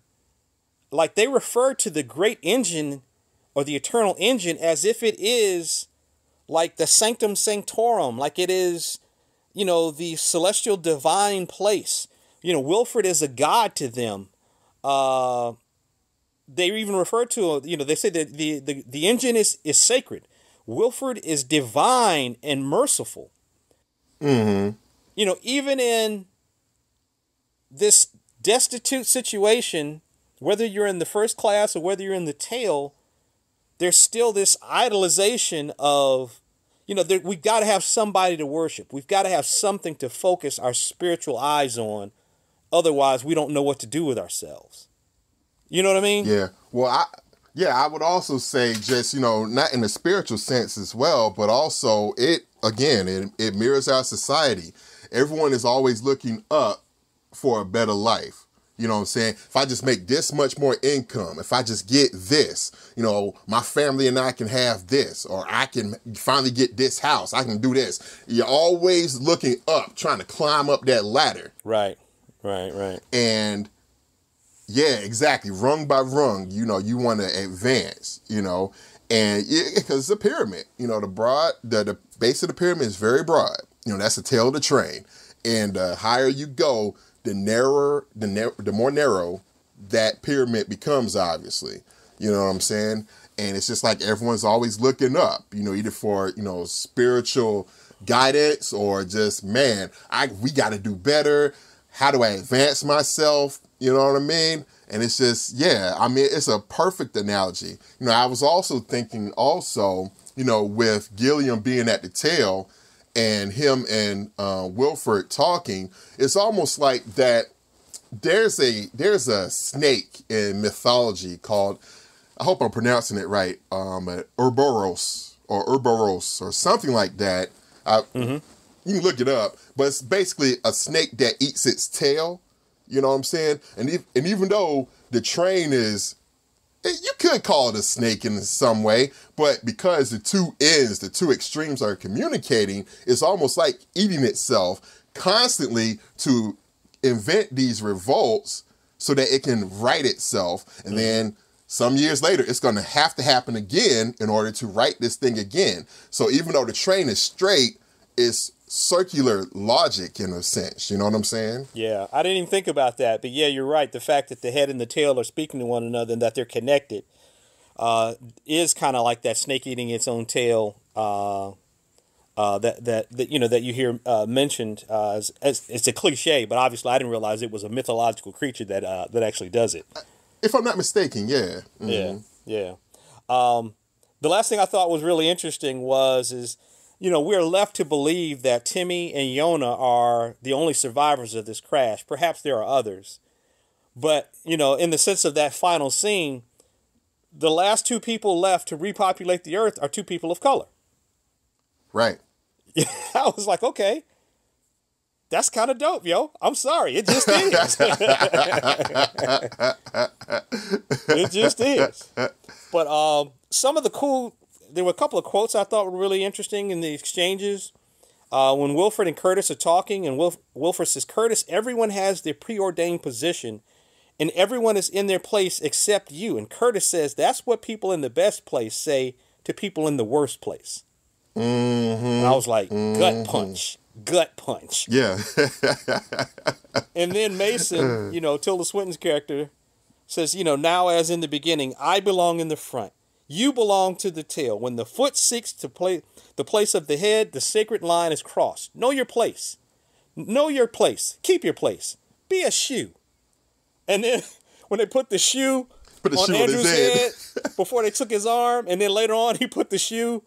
like they refer to the great engine or the eternal engine as if it is like the sanctum sanctorum, like it is, you know, the celestial divine place. You know, Wilfred is a god to them. Uh, they even refer to you know they say that the the, the engine is is sacred Wilfred is divine and merciful Mm-hmm. you know even in this destitute situation whether you're in the first class or whether you're in the tail there's still this idolization of you know there, we've got to have somebody to worship we've got to have something to focus our spiritual eyes on otherwise we don't know what to do with ourselves you know what i mean Yeah. Well, I yeah, I would also say just, you know, not in a spiritual sense as well, but also it again, it, it mirrors our society. Everyone is always looking up for a better life. You know what I'm saying? If I just make this much more income, if I just get this, you know, my family and I can have this, or I can finally get this house, I can do this. You're always looking up, trying to climb up that ladder. Right, right, right. And yeah, exactly. Rung by rung, you know, you want to advance, you know, and because it's a pyramid, you know, the broad, the, the base of the pyramid is very broad. You know, that's the tail of the train, and the higher you go, the narrower, the the more narrow that pyramid becomes. Obviously, you know what I'm saying. And it's just like everyone's always looking up, you know, either for you know spiritual guidance or just man, I we got to do better. How do I advance myself? You know what I mean? And it's just, yeah, I mean, it's a perfect analogy. You know, I was also thinking also, you know, with Gilliam being at the tail and him and uh, Wilford talking, it's almost like that there's a there's a snake in mythology called I hope I'm pronouncing it right, um, Urboros or Urboros or something like that. I, mhm You can look it up, but it's basically a snake that eats its tail. You know what I'm saying? And if, and even though the train is, Eh, you could call it a snake in some way, but because the two ends, the two extremes are communicating, it's almost like eating itself constantly to invent these revolts so that it can right itself. And mm-hmm. then some years later, it's going to have to happen again in order to right this thing again. So even though the train is straight, it's circular logic in a sense. You know what I'm saying? Yeah, I didn't even think about that, but yeah, you're right. The fact that the head and the tail are speaking to one another and that they're connected uh, is kind of like that snake eating its own tail. Uh, uh, that, that that you know that you hear uh, mentioned uh, as, as it's a cliche, but obviously I didn't realize it was a mythological creature that uh, that actually does it. If I'm not mistaken, yeah. Yeah, Mhm. yeah. Um, the last thing I thought was really interesting was is, you know, we're left to believe that Timmy and Yona are the only survivors of this crash. Perhaps there are others, but you know, in the sense of that final scene, the last two people left to repopulate the Earth are two people of color. Right. I was like, okay. That's kind of dope, yo. I'm sorry. It just is. it just is. But um, some of the cool, there were a couple of quotes I thought were really interesting in the exchanges. Uh, when Wilfred and Curtis are talking, and Wilf- Wilfred says, Curtis, everyone has their preordained position, and everyone is in their place except you. And Curtis says, that's what people in the best place say to people in the worst place. Mm-hmm. And I was like, gut punch, gut punch. Yeah. And then Mason, you know, Tilda Swinton's character, says, you know, now as in the beginning, I belong in the front. You belong to the tail. When the foot seeks to play the place of the head, the sacred line is crossed. Know your place. Know your place. Keep your place. Be a shoe. And then when they put the shoe Put on shoe on his Andrew's head. head before they took his arm, and then later on he put the shoe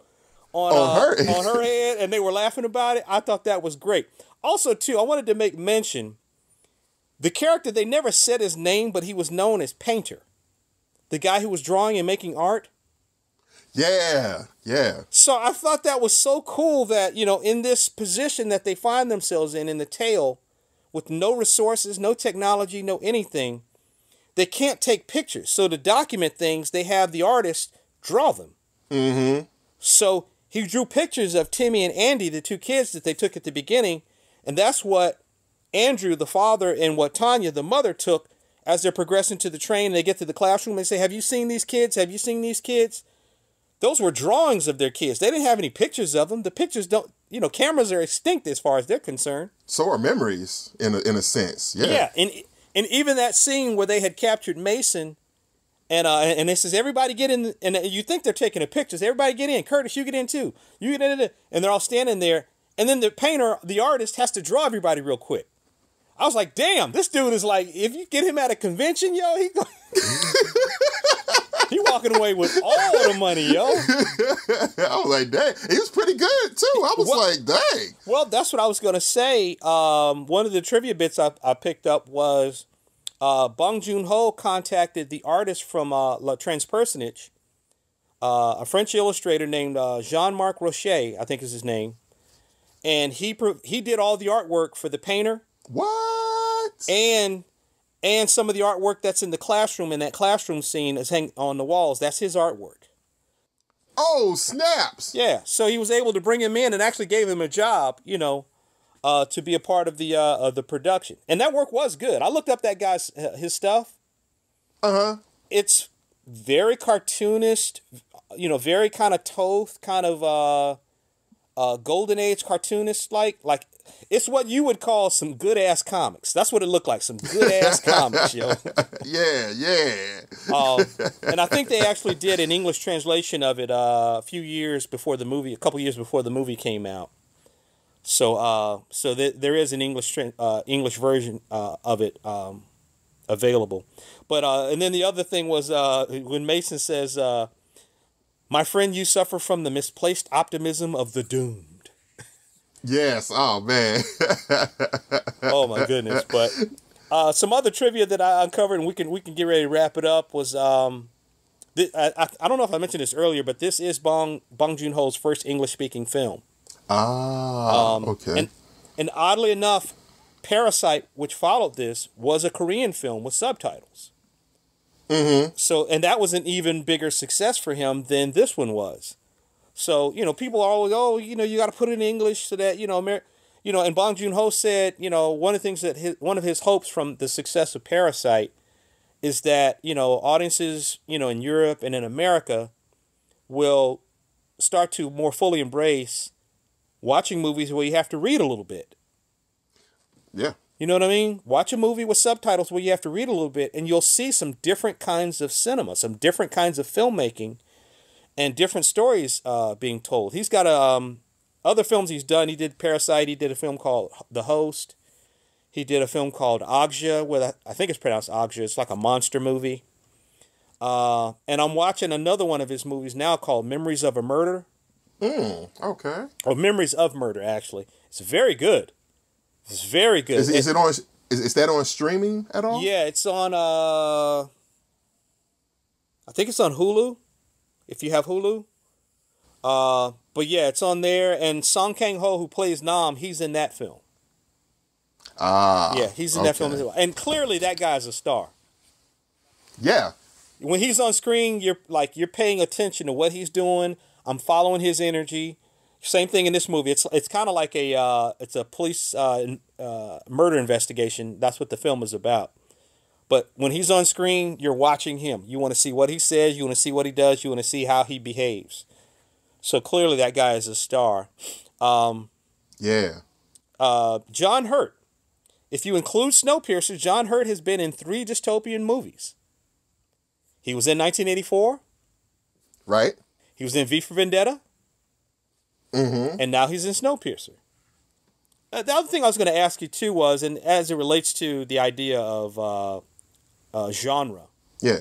on, On uh, her. on her head, and they were laughing about it. I thought that was great. Also, too, I wanted to make mention the character. They never said his name, but he was known as Painter, the guy who was drawing and making art. Yeah, yeah. So I thought that was so cool that, you know, in this position that they find themselves in, in the tail, with no resources, no technology, no anything, they can't take pictures. So to document things, they have the artist draw them. Mm-hmm. So he drew pictures of Timmy and Andy, the two kids that they took at the beginning, and that's what Andrew, the father, and what Tanya, the mother, took as they're progressing to the train. They get to the classroom. They say, "Have you seen these kids? Have you seen these kids?" Those were drawings of their kids. They didn't have any pictures of them. The pictures don't, you know, cameras are extinct as far as they're concerned. So are memories in a, in a sense. Yeah. Yeah, and and even that scene where they had captured Mason, and uh, and it says everybody get in, and you think they're taking the pictures. Everybody get in. Curtis, you get in too. You get in, and they're all standing there. And then the painter, the artist, has to draw everybody real quick. I was like, damn, this dude is like, if you get him at a convention, yo, he go- he walking away with all the money, yo. I was like, dang. He was pretty good too. I was Well- like, dang. Well, that's what I was gonna say. Um, one of the trivia bits I, I picked up was uh, Bong Joon Ho contacted the artist from uh, La Transperceneige, uh, a French illustrator named uh, Jean Marc Rocher, I think is his name, and he pro- he did all the artwork for the painter. What? And and some of the artwork that's in the classroom in that classroom scene is hang on the walls. That's his artwork. Oh, snaps. Yeah, so he was able to bring him in and actually gave him a job, you know, uh, to be a part of the uh, of the production. And that work was good. I looked up that guy's uh, his stuff. Uh huh. It's very cartoonist, you know, very kind of Toth, kind of uh, uh, golden age cartoonist like. Like it's what you would call some good ass comics. That's what it looked like. Some good ass comics, yo. Yeah, yeah. Um, and I think they actually did an English translation of it uh, a few years before the movie, a couple years before the movie came out. So, uh, so th- there is an English uh, English version uh, of it um, available. But uh, and then the other thing was uh, when Mason says, uh, "My friend, you suffer from the misplaced optimism of the doomed." Yes. Oh man. oh my goodness! But uh, some other trivia that I uncovered, and we can we can get ready to wrap it up. Was um, I I don't know if I mentioned this earlier, but this is Bong Bong Joon Ho's first English speaking film. Ah. Um, okay. And and oddly enough, Parasite, which followed this, was a Korean film with subtitles. mm-hmm. So and that was an even bigger success for him than this one was. So you know, people are always, oh, you know, you got to put it in English so that you know, Amer- you know. And Bong Joon Ho said, you know, one of the things that his, one of his hopes from the success of Parasite is that you know audiences, you know, in Europe and in America will start to more fully embrace watching movies where you have to read a little bit. Yeah. You know what I mean? Watch a movie with subtitles where you have to read a little bit, and you'll see some different kinds of cinema, some different kinds of filmmaking, and different stories uh, being told. He's got um, other films he's done. He did Parasite. He did a film called The Host. He did a film called Agja, with I think it's pronounced Agja. It's like a monster movie. Uh, and I'm watching another one of his movies now called Memories of a Murder, Mm, okay. or Memories of Murder. Actually, it's very good. It's very good. Is, is it on? Is, is that on streaming at all? Yeah, it's on. uh I think it's on Hulu. If you have Hulu. Uh, but yeah, it's on there. And Song Kang Ho, who plays Nam, he's in that film. Ah. yeah, he's in that film as well. And clearly, that guy's a star. Yeah. When he's on screen, you're like you're paying attention to what he's doing. I'm following his energy. Same thing in this movie. It's it's kind of like a uh, it's a police uh, uh, murder investigation. That's what the film is about. But when he's on screen, you're watching him. You want to see what he says. You want to see what he does. You want to see how he behaves. So clearly, that guy is a star. Um, Yeah. uh, John Hurt. If you include Snowpiercer, John Hurt has been in three dystopian movies. He was in 1984. Right. He was in V for Vendetta. Mm-hmm. And now he's in Snowpiercer. Uh, the other thing I was going to ask you too was, and as it relates to the idea of uh, uh, genre, Yeah.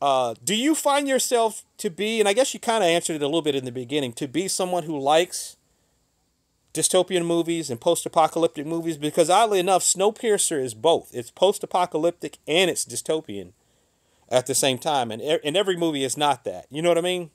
uh, do you find yourself to be, and I guess you kind of answered it a little bit in the beginning, to be someone who likes dystopian movies and post-apocalyptic movies? Because oddly enough, Snowpiercer is both. It's post-apocalyptic and it's dystopian at the same time, and and every movie is not that. You know what I mean?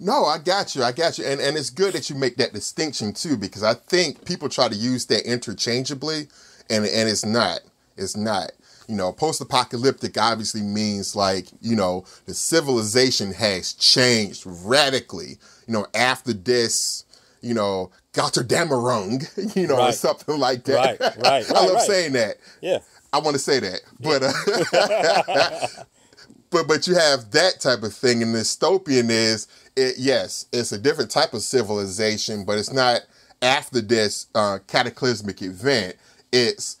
No, I got you. I got you. And and it's good that you make that distinction too, because I think people try to use that interchangeably, and and it's not. It's not. You know, post-apocalyptic obviously means like you know the civilization has changed radically. You know, after this, you know, Gotterdammerung, you know, or something like that. Right, right, I love right. saying that. Yeah. I want to say that, but uh, but but you have that type of thing, and dystopian is it? Yes, it's a different type of civilization, but it's not after this uh, cataclysmic event. It's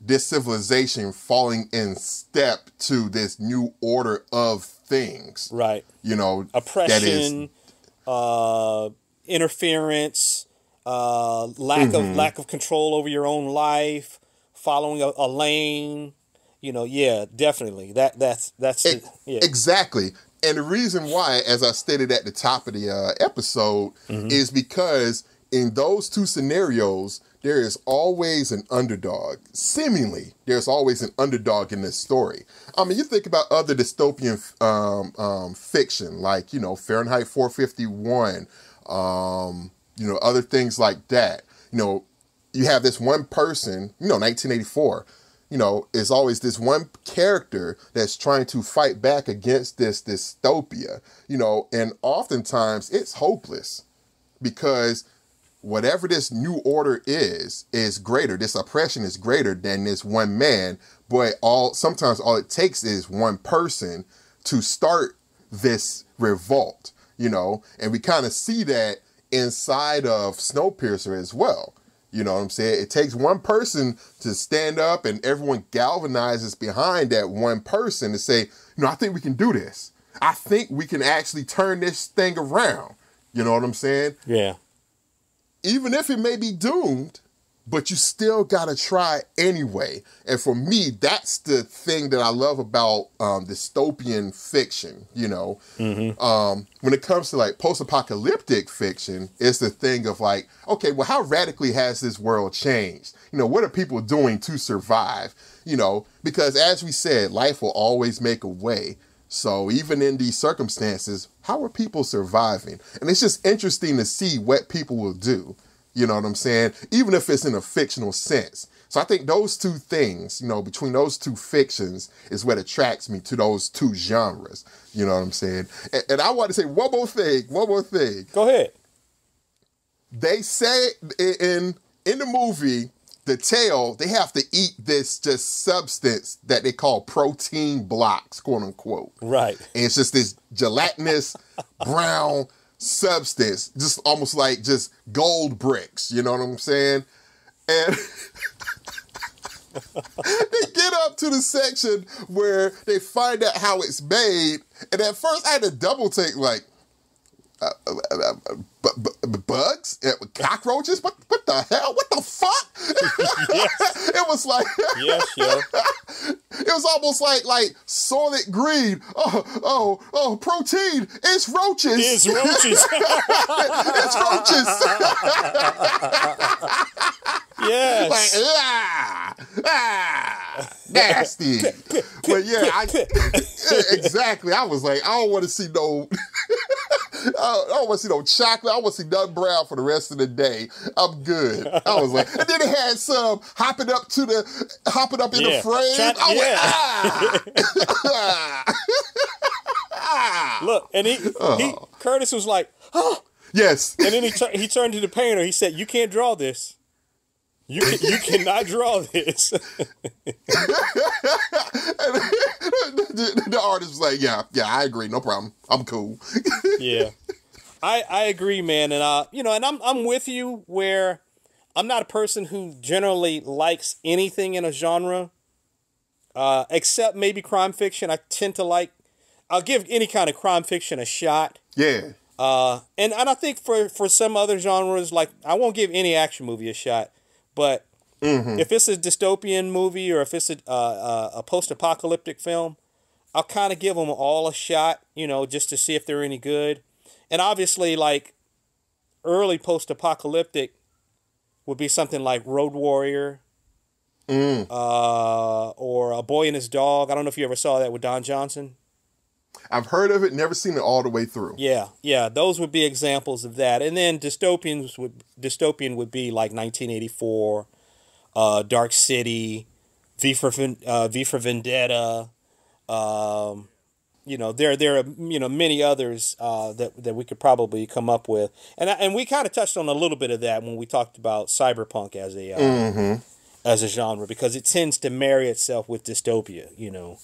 this civilization falling in step to this new order of things. Right. You know, that is oppression, uh, interference, uh, lack Mhm. of lack of control over your own life, following a, a lane. You know, yeah, definitely. That that's that's the, yeah. Exactly. And the reason why, as I stated at the top of the uh, episode, Mhm. is because in those two scenarios, there is always an underdog. Seemingly, there's always an underdog in this story. I mean, you think about other dystopian um, um, fiction, like, you know, Fahrenheit 451, um, you know, other things like that. You know, you have this one person, you know, 1984, you know, is always this one character that's trying to fight back against this dystopia, you know, and oftentimes it's hopeless because whatever this new order is is greater. This oppression is greater than this one man but all sometimes all it takes is one person to start this revolt you know? And we kind of see that inside of snowpiercer as well you know what i'm saying? It takes one person to stand up and everyone galvanizes behind that one person to say you know i think we can do this. I think we can actually turn this thing around. You know what i'm saying? Yeah. Even if it may be doomed, but you still gotta try anyway. And for me, that's the thing that I love about um, dystopian fiction. You know, um, when it comes to like post-apocalyptic fiction, it's the thing of like, okay, well, how radically has this world changed? You know, what are people doing to survive? You know, because as we said, life will always make a way. So even in these circumstances, how are people surviving? And it's just interesting to see what people will do. You know what I'm saying? Even if it's in a fictional sense. So I think those two things, you know, between those two fictions is what attracts me to those two genres. You know what I'm saying? And, and I want to say one more thing, one more thing. Go ahead. They say in in the movie, the tail, they have to eat this just substance that they call protein blocks, quote unquote. Right. And it's just this gelatinous brown substance, just almost like just gold bricks. You know what I'm saying? And they get up to the section where they find out how it's made. And at first, I had to double take, like, uh, uh, uh, bu- bu- bugs, Uh, cockroaches. What what the hell? What the fuck? it was like Yes, yo. it was almost like like solid green. Oh oh oh, protein. It's roaches. It's roaches. it's roaches. Yes. like ah, ah, nasty. but yeah, I, exactly. I was like, I don't want to see no. I don't want to see no chocolate. I want to see nothing brown for the rest of the day. I'm good. I was like, and then it had some hopping up to the, hopping up in Yeah. the frame. Try- I went, ah. Look, and he, he Curtis was like, oh. Yes. And then he tur- he turned to the painter. He said, "You can't draw this. You can, you cannot draw this." the, the artist was like, yeah, yeah, I agree. No problem. I'm cool. yeah, I I agree, man, and uh, you know, and I'm I'm with you where I'm not a person who generally likes anything in a genre, uh, except maybe crime fiction. I tend to like I'll give any kind of crime fiction a shot. Yeah. Uh, and and I think for for some other genres, like I won't give any action movie a shot, but Mhm. if it's a dystopian movie or if it's a uh, uh, a post apocalyptic film, I'll kind of give them all a shot, you know, just to see if they're any good. And obviously, like early post apocalyptic would be something like Road Warrior. Mm. Uh, or A Boy and His Dog. I don't know if you ever saw that with Don Johnson. I've heard of it, never seen it all the way through. Yeah, yeah, those would be examples of that. And then dystopians would dystopian would be like 1984, uh, Dark City, V for uh, V for Vendetta. Um, you know, there there are you know many others uh, that that we could probably come up with, and I, and we kind of touched on a little bit of that when we talked about cyberpunk as a uh, Mhm. as a genre because it tends to marry itself with dystopia. You know.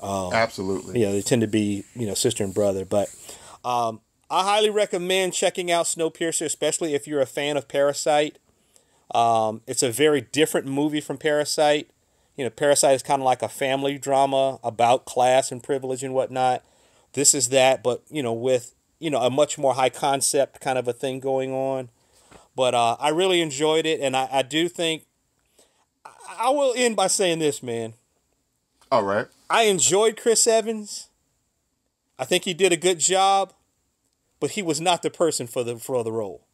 Um, Absolutely. Yeah, they tend to be, you know, sister and brother. But um, I highly recommend checking out Snowpiercer, especially if you're a fan of Parasite. Um, it's a very different movie from Parasite. You know, Parasite is kind of like a family drama about class and privilege and whatnot. This is that, but you know, with you know a much more high concept kind of a thing going on. But uh, I really enjoyed it, and I, I do think I, I will end by saying this, man. All right. I enjoyed Chris Evans. I think he did a good job, but he was not the person for the for the role.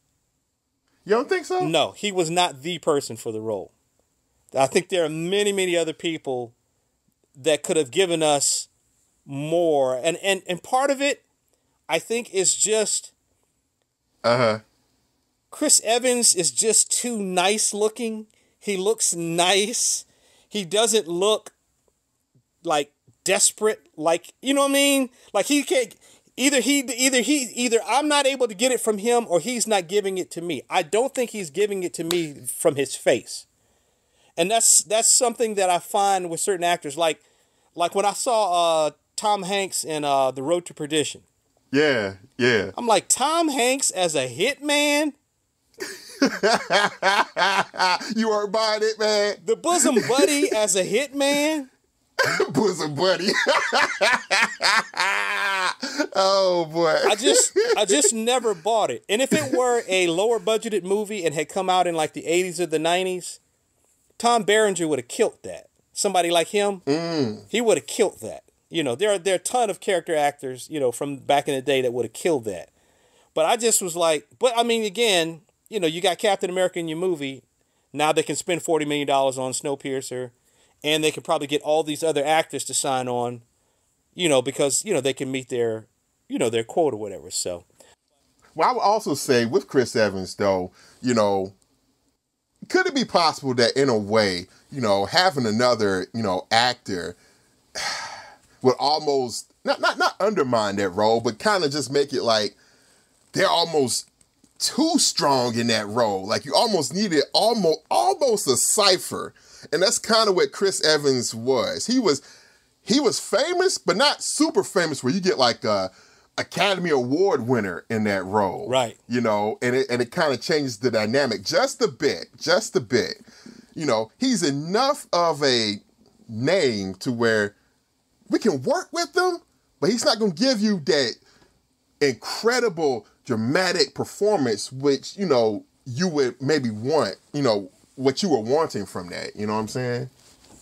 You don't think so? No, he was not the person for the role. I think there are many, many other people that could have given us more. And and and part of it, I think, is just Uh huh. Chris Evans is just too nice looking. He looks nice. He doesn't look like desperate like you know what I mean? Like he can't either he either he either I'm not able to get it from him or he's not giving it to me. I don't think he's giving it to me from his face. And that's that's something that I find with certain actors like like when I saw uh Tom Hanks in uh The Road to Perdition. Yeah, yeah. I'm like Tom Hanks as a hitman you aren't buying it, man. The bosom buddy as a hitman. bosom buddy. oh boy. I just I just never bought it. And if it were a lower budgeted movie and had come out in like the 80s or the 90s, Tom Berenger would have killed that. Somebody like him, mm. he would have killed that. You know, there are there are a ton of character actors, you know, from back in the day that would have killed that. But I just was like, but I mean, again, you know, you got Captain America in your movie. Now they can spend forty million dollars on Snowpiercer, and they can probably get all these other actors to sign on, you know, because you know they can meet their, you know, their quote or whatever. So, Well, I would also say with Chris Evans, though, you know, could it be possible that in a way, you know, having another, you know, actor would almost not not not undermine that role, but kind of just make it like they're almost too strong in that role. Like you almost needed almost almost a cipher. And that's kind of what Chris Evans was. He was he was famous, but not super famous where you get like a Academy Award winner in that role. Right. You know, and it and it kind of changes the dynamic just a bit, just a bit. You know, he's enough of a name to where we can work with him, but he's not going to give you that incredible dramatic performance which, you know, you would maybe want, you know, what you were wanting from that. You know what I'm saying?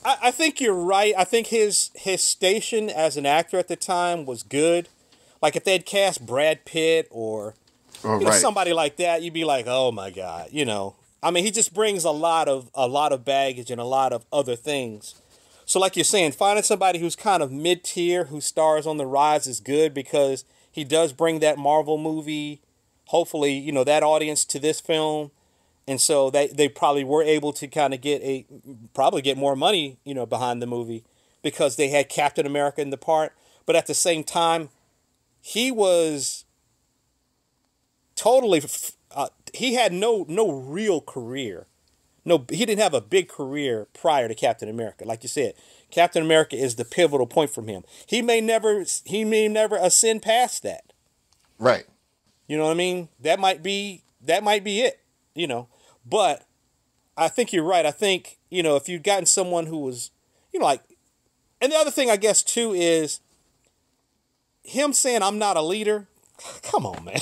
I, I think you're right. I think his his station as an actor at the time was good. Like if they'd cast Brad Pitt or Oh, you know, right. somebody like that, you'd be like, oh my god, you know. I mean, he just brings a lot of a lot of baggage and a lot of other things. So, like you're saying, finding somebody who's kind of mid tier, who stars on the rise, is good because he does bring that Marvel movie, hopefully, you know, that audience to this film, and so they they probably were able to kind of get a probably get more money, you know, behind the movie because they had Captain America in the part, but at the same time, he was totally uh, he had no no real career. No he didn't have a big career prior to captain america. Like you said captain america is the pivotal point from him. He may never he may never ascend past that. Right. you know what i mean? That might be that might be it you know. But i think you're right. I think you know if you'd gotten someone who was you know like and the other thing i guess too is him saying I'm not a leader. Come on, man.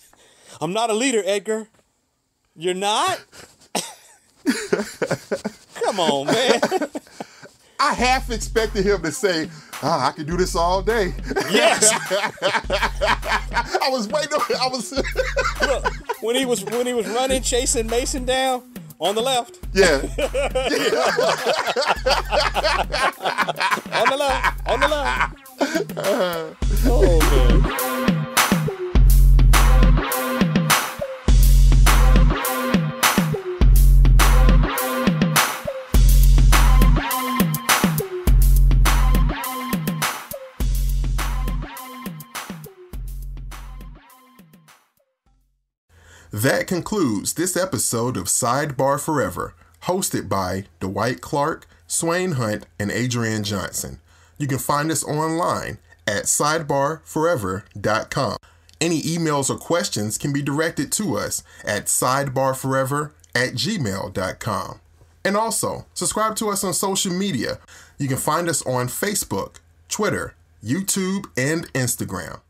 I'm not a leader, Edgar. You're not? Come on, man. I half expected him to say, ah, I can do this all day. Yes. I was waiting. on- I was. Look, when he was when he was running, chasing Mason down on the left. yeah. On the left. On the left. Oh man. That concludes this episode of Sidebar Forever, hosted by Dwight Clark, Swain Hunt, and Adrian Johnson. You can find us online at sidebarforever.com. Any emails or questions can be directed to us at sidebarforever at gmail.com. And also, subscribe to us on social media. You can find us on Facebook, Twitter, YouTube, and Instagram.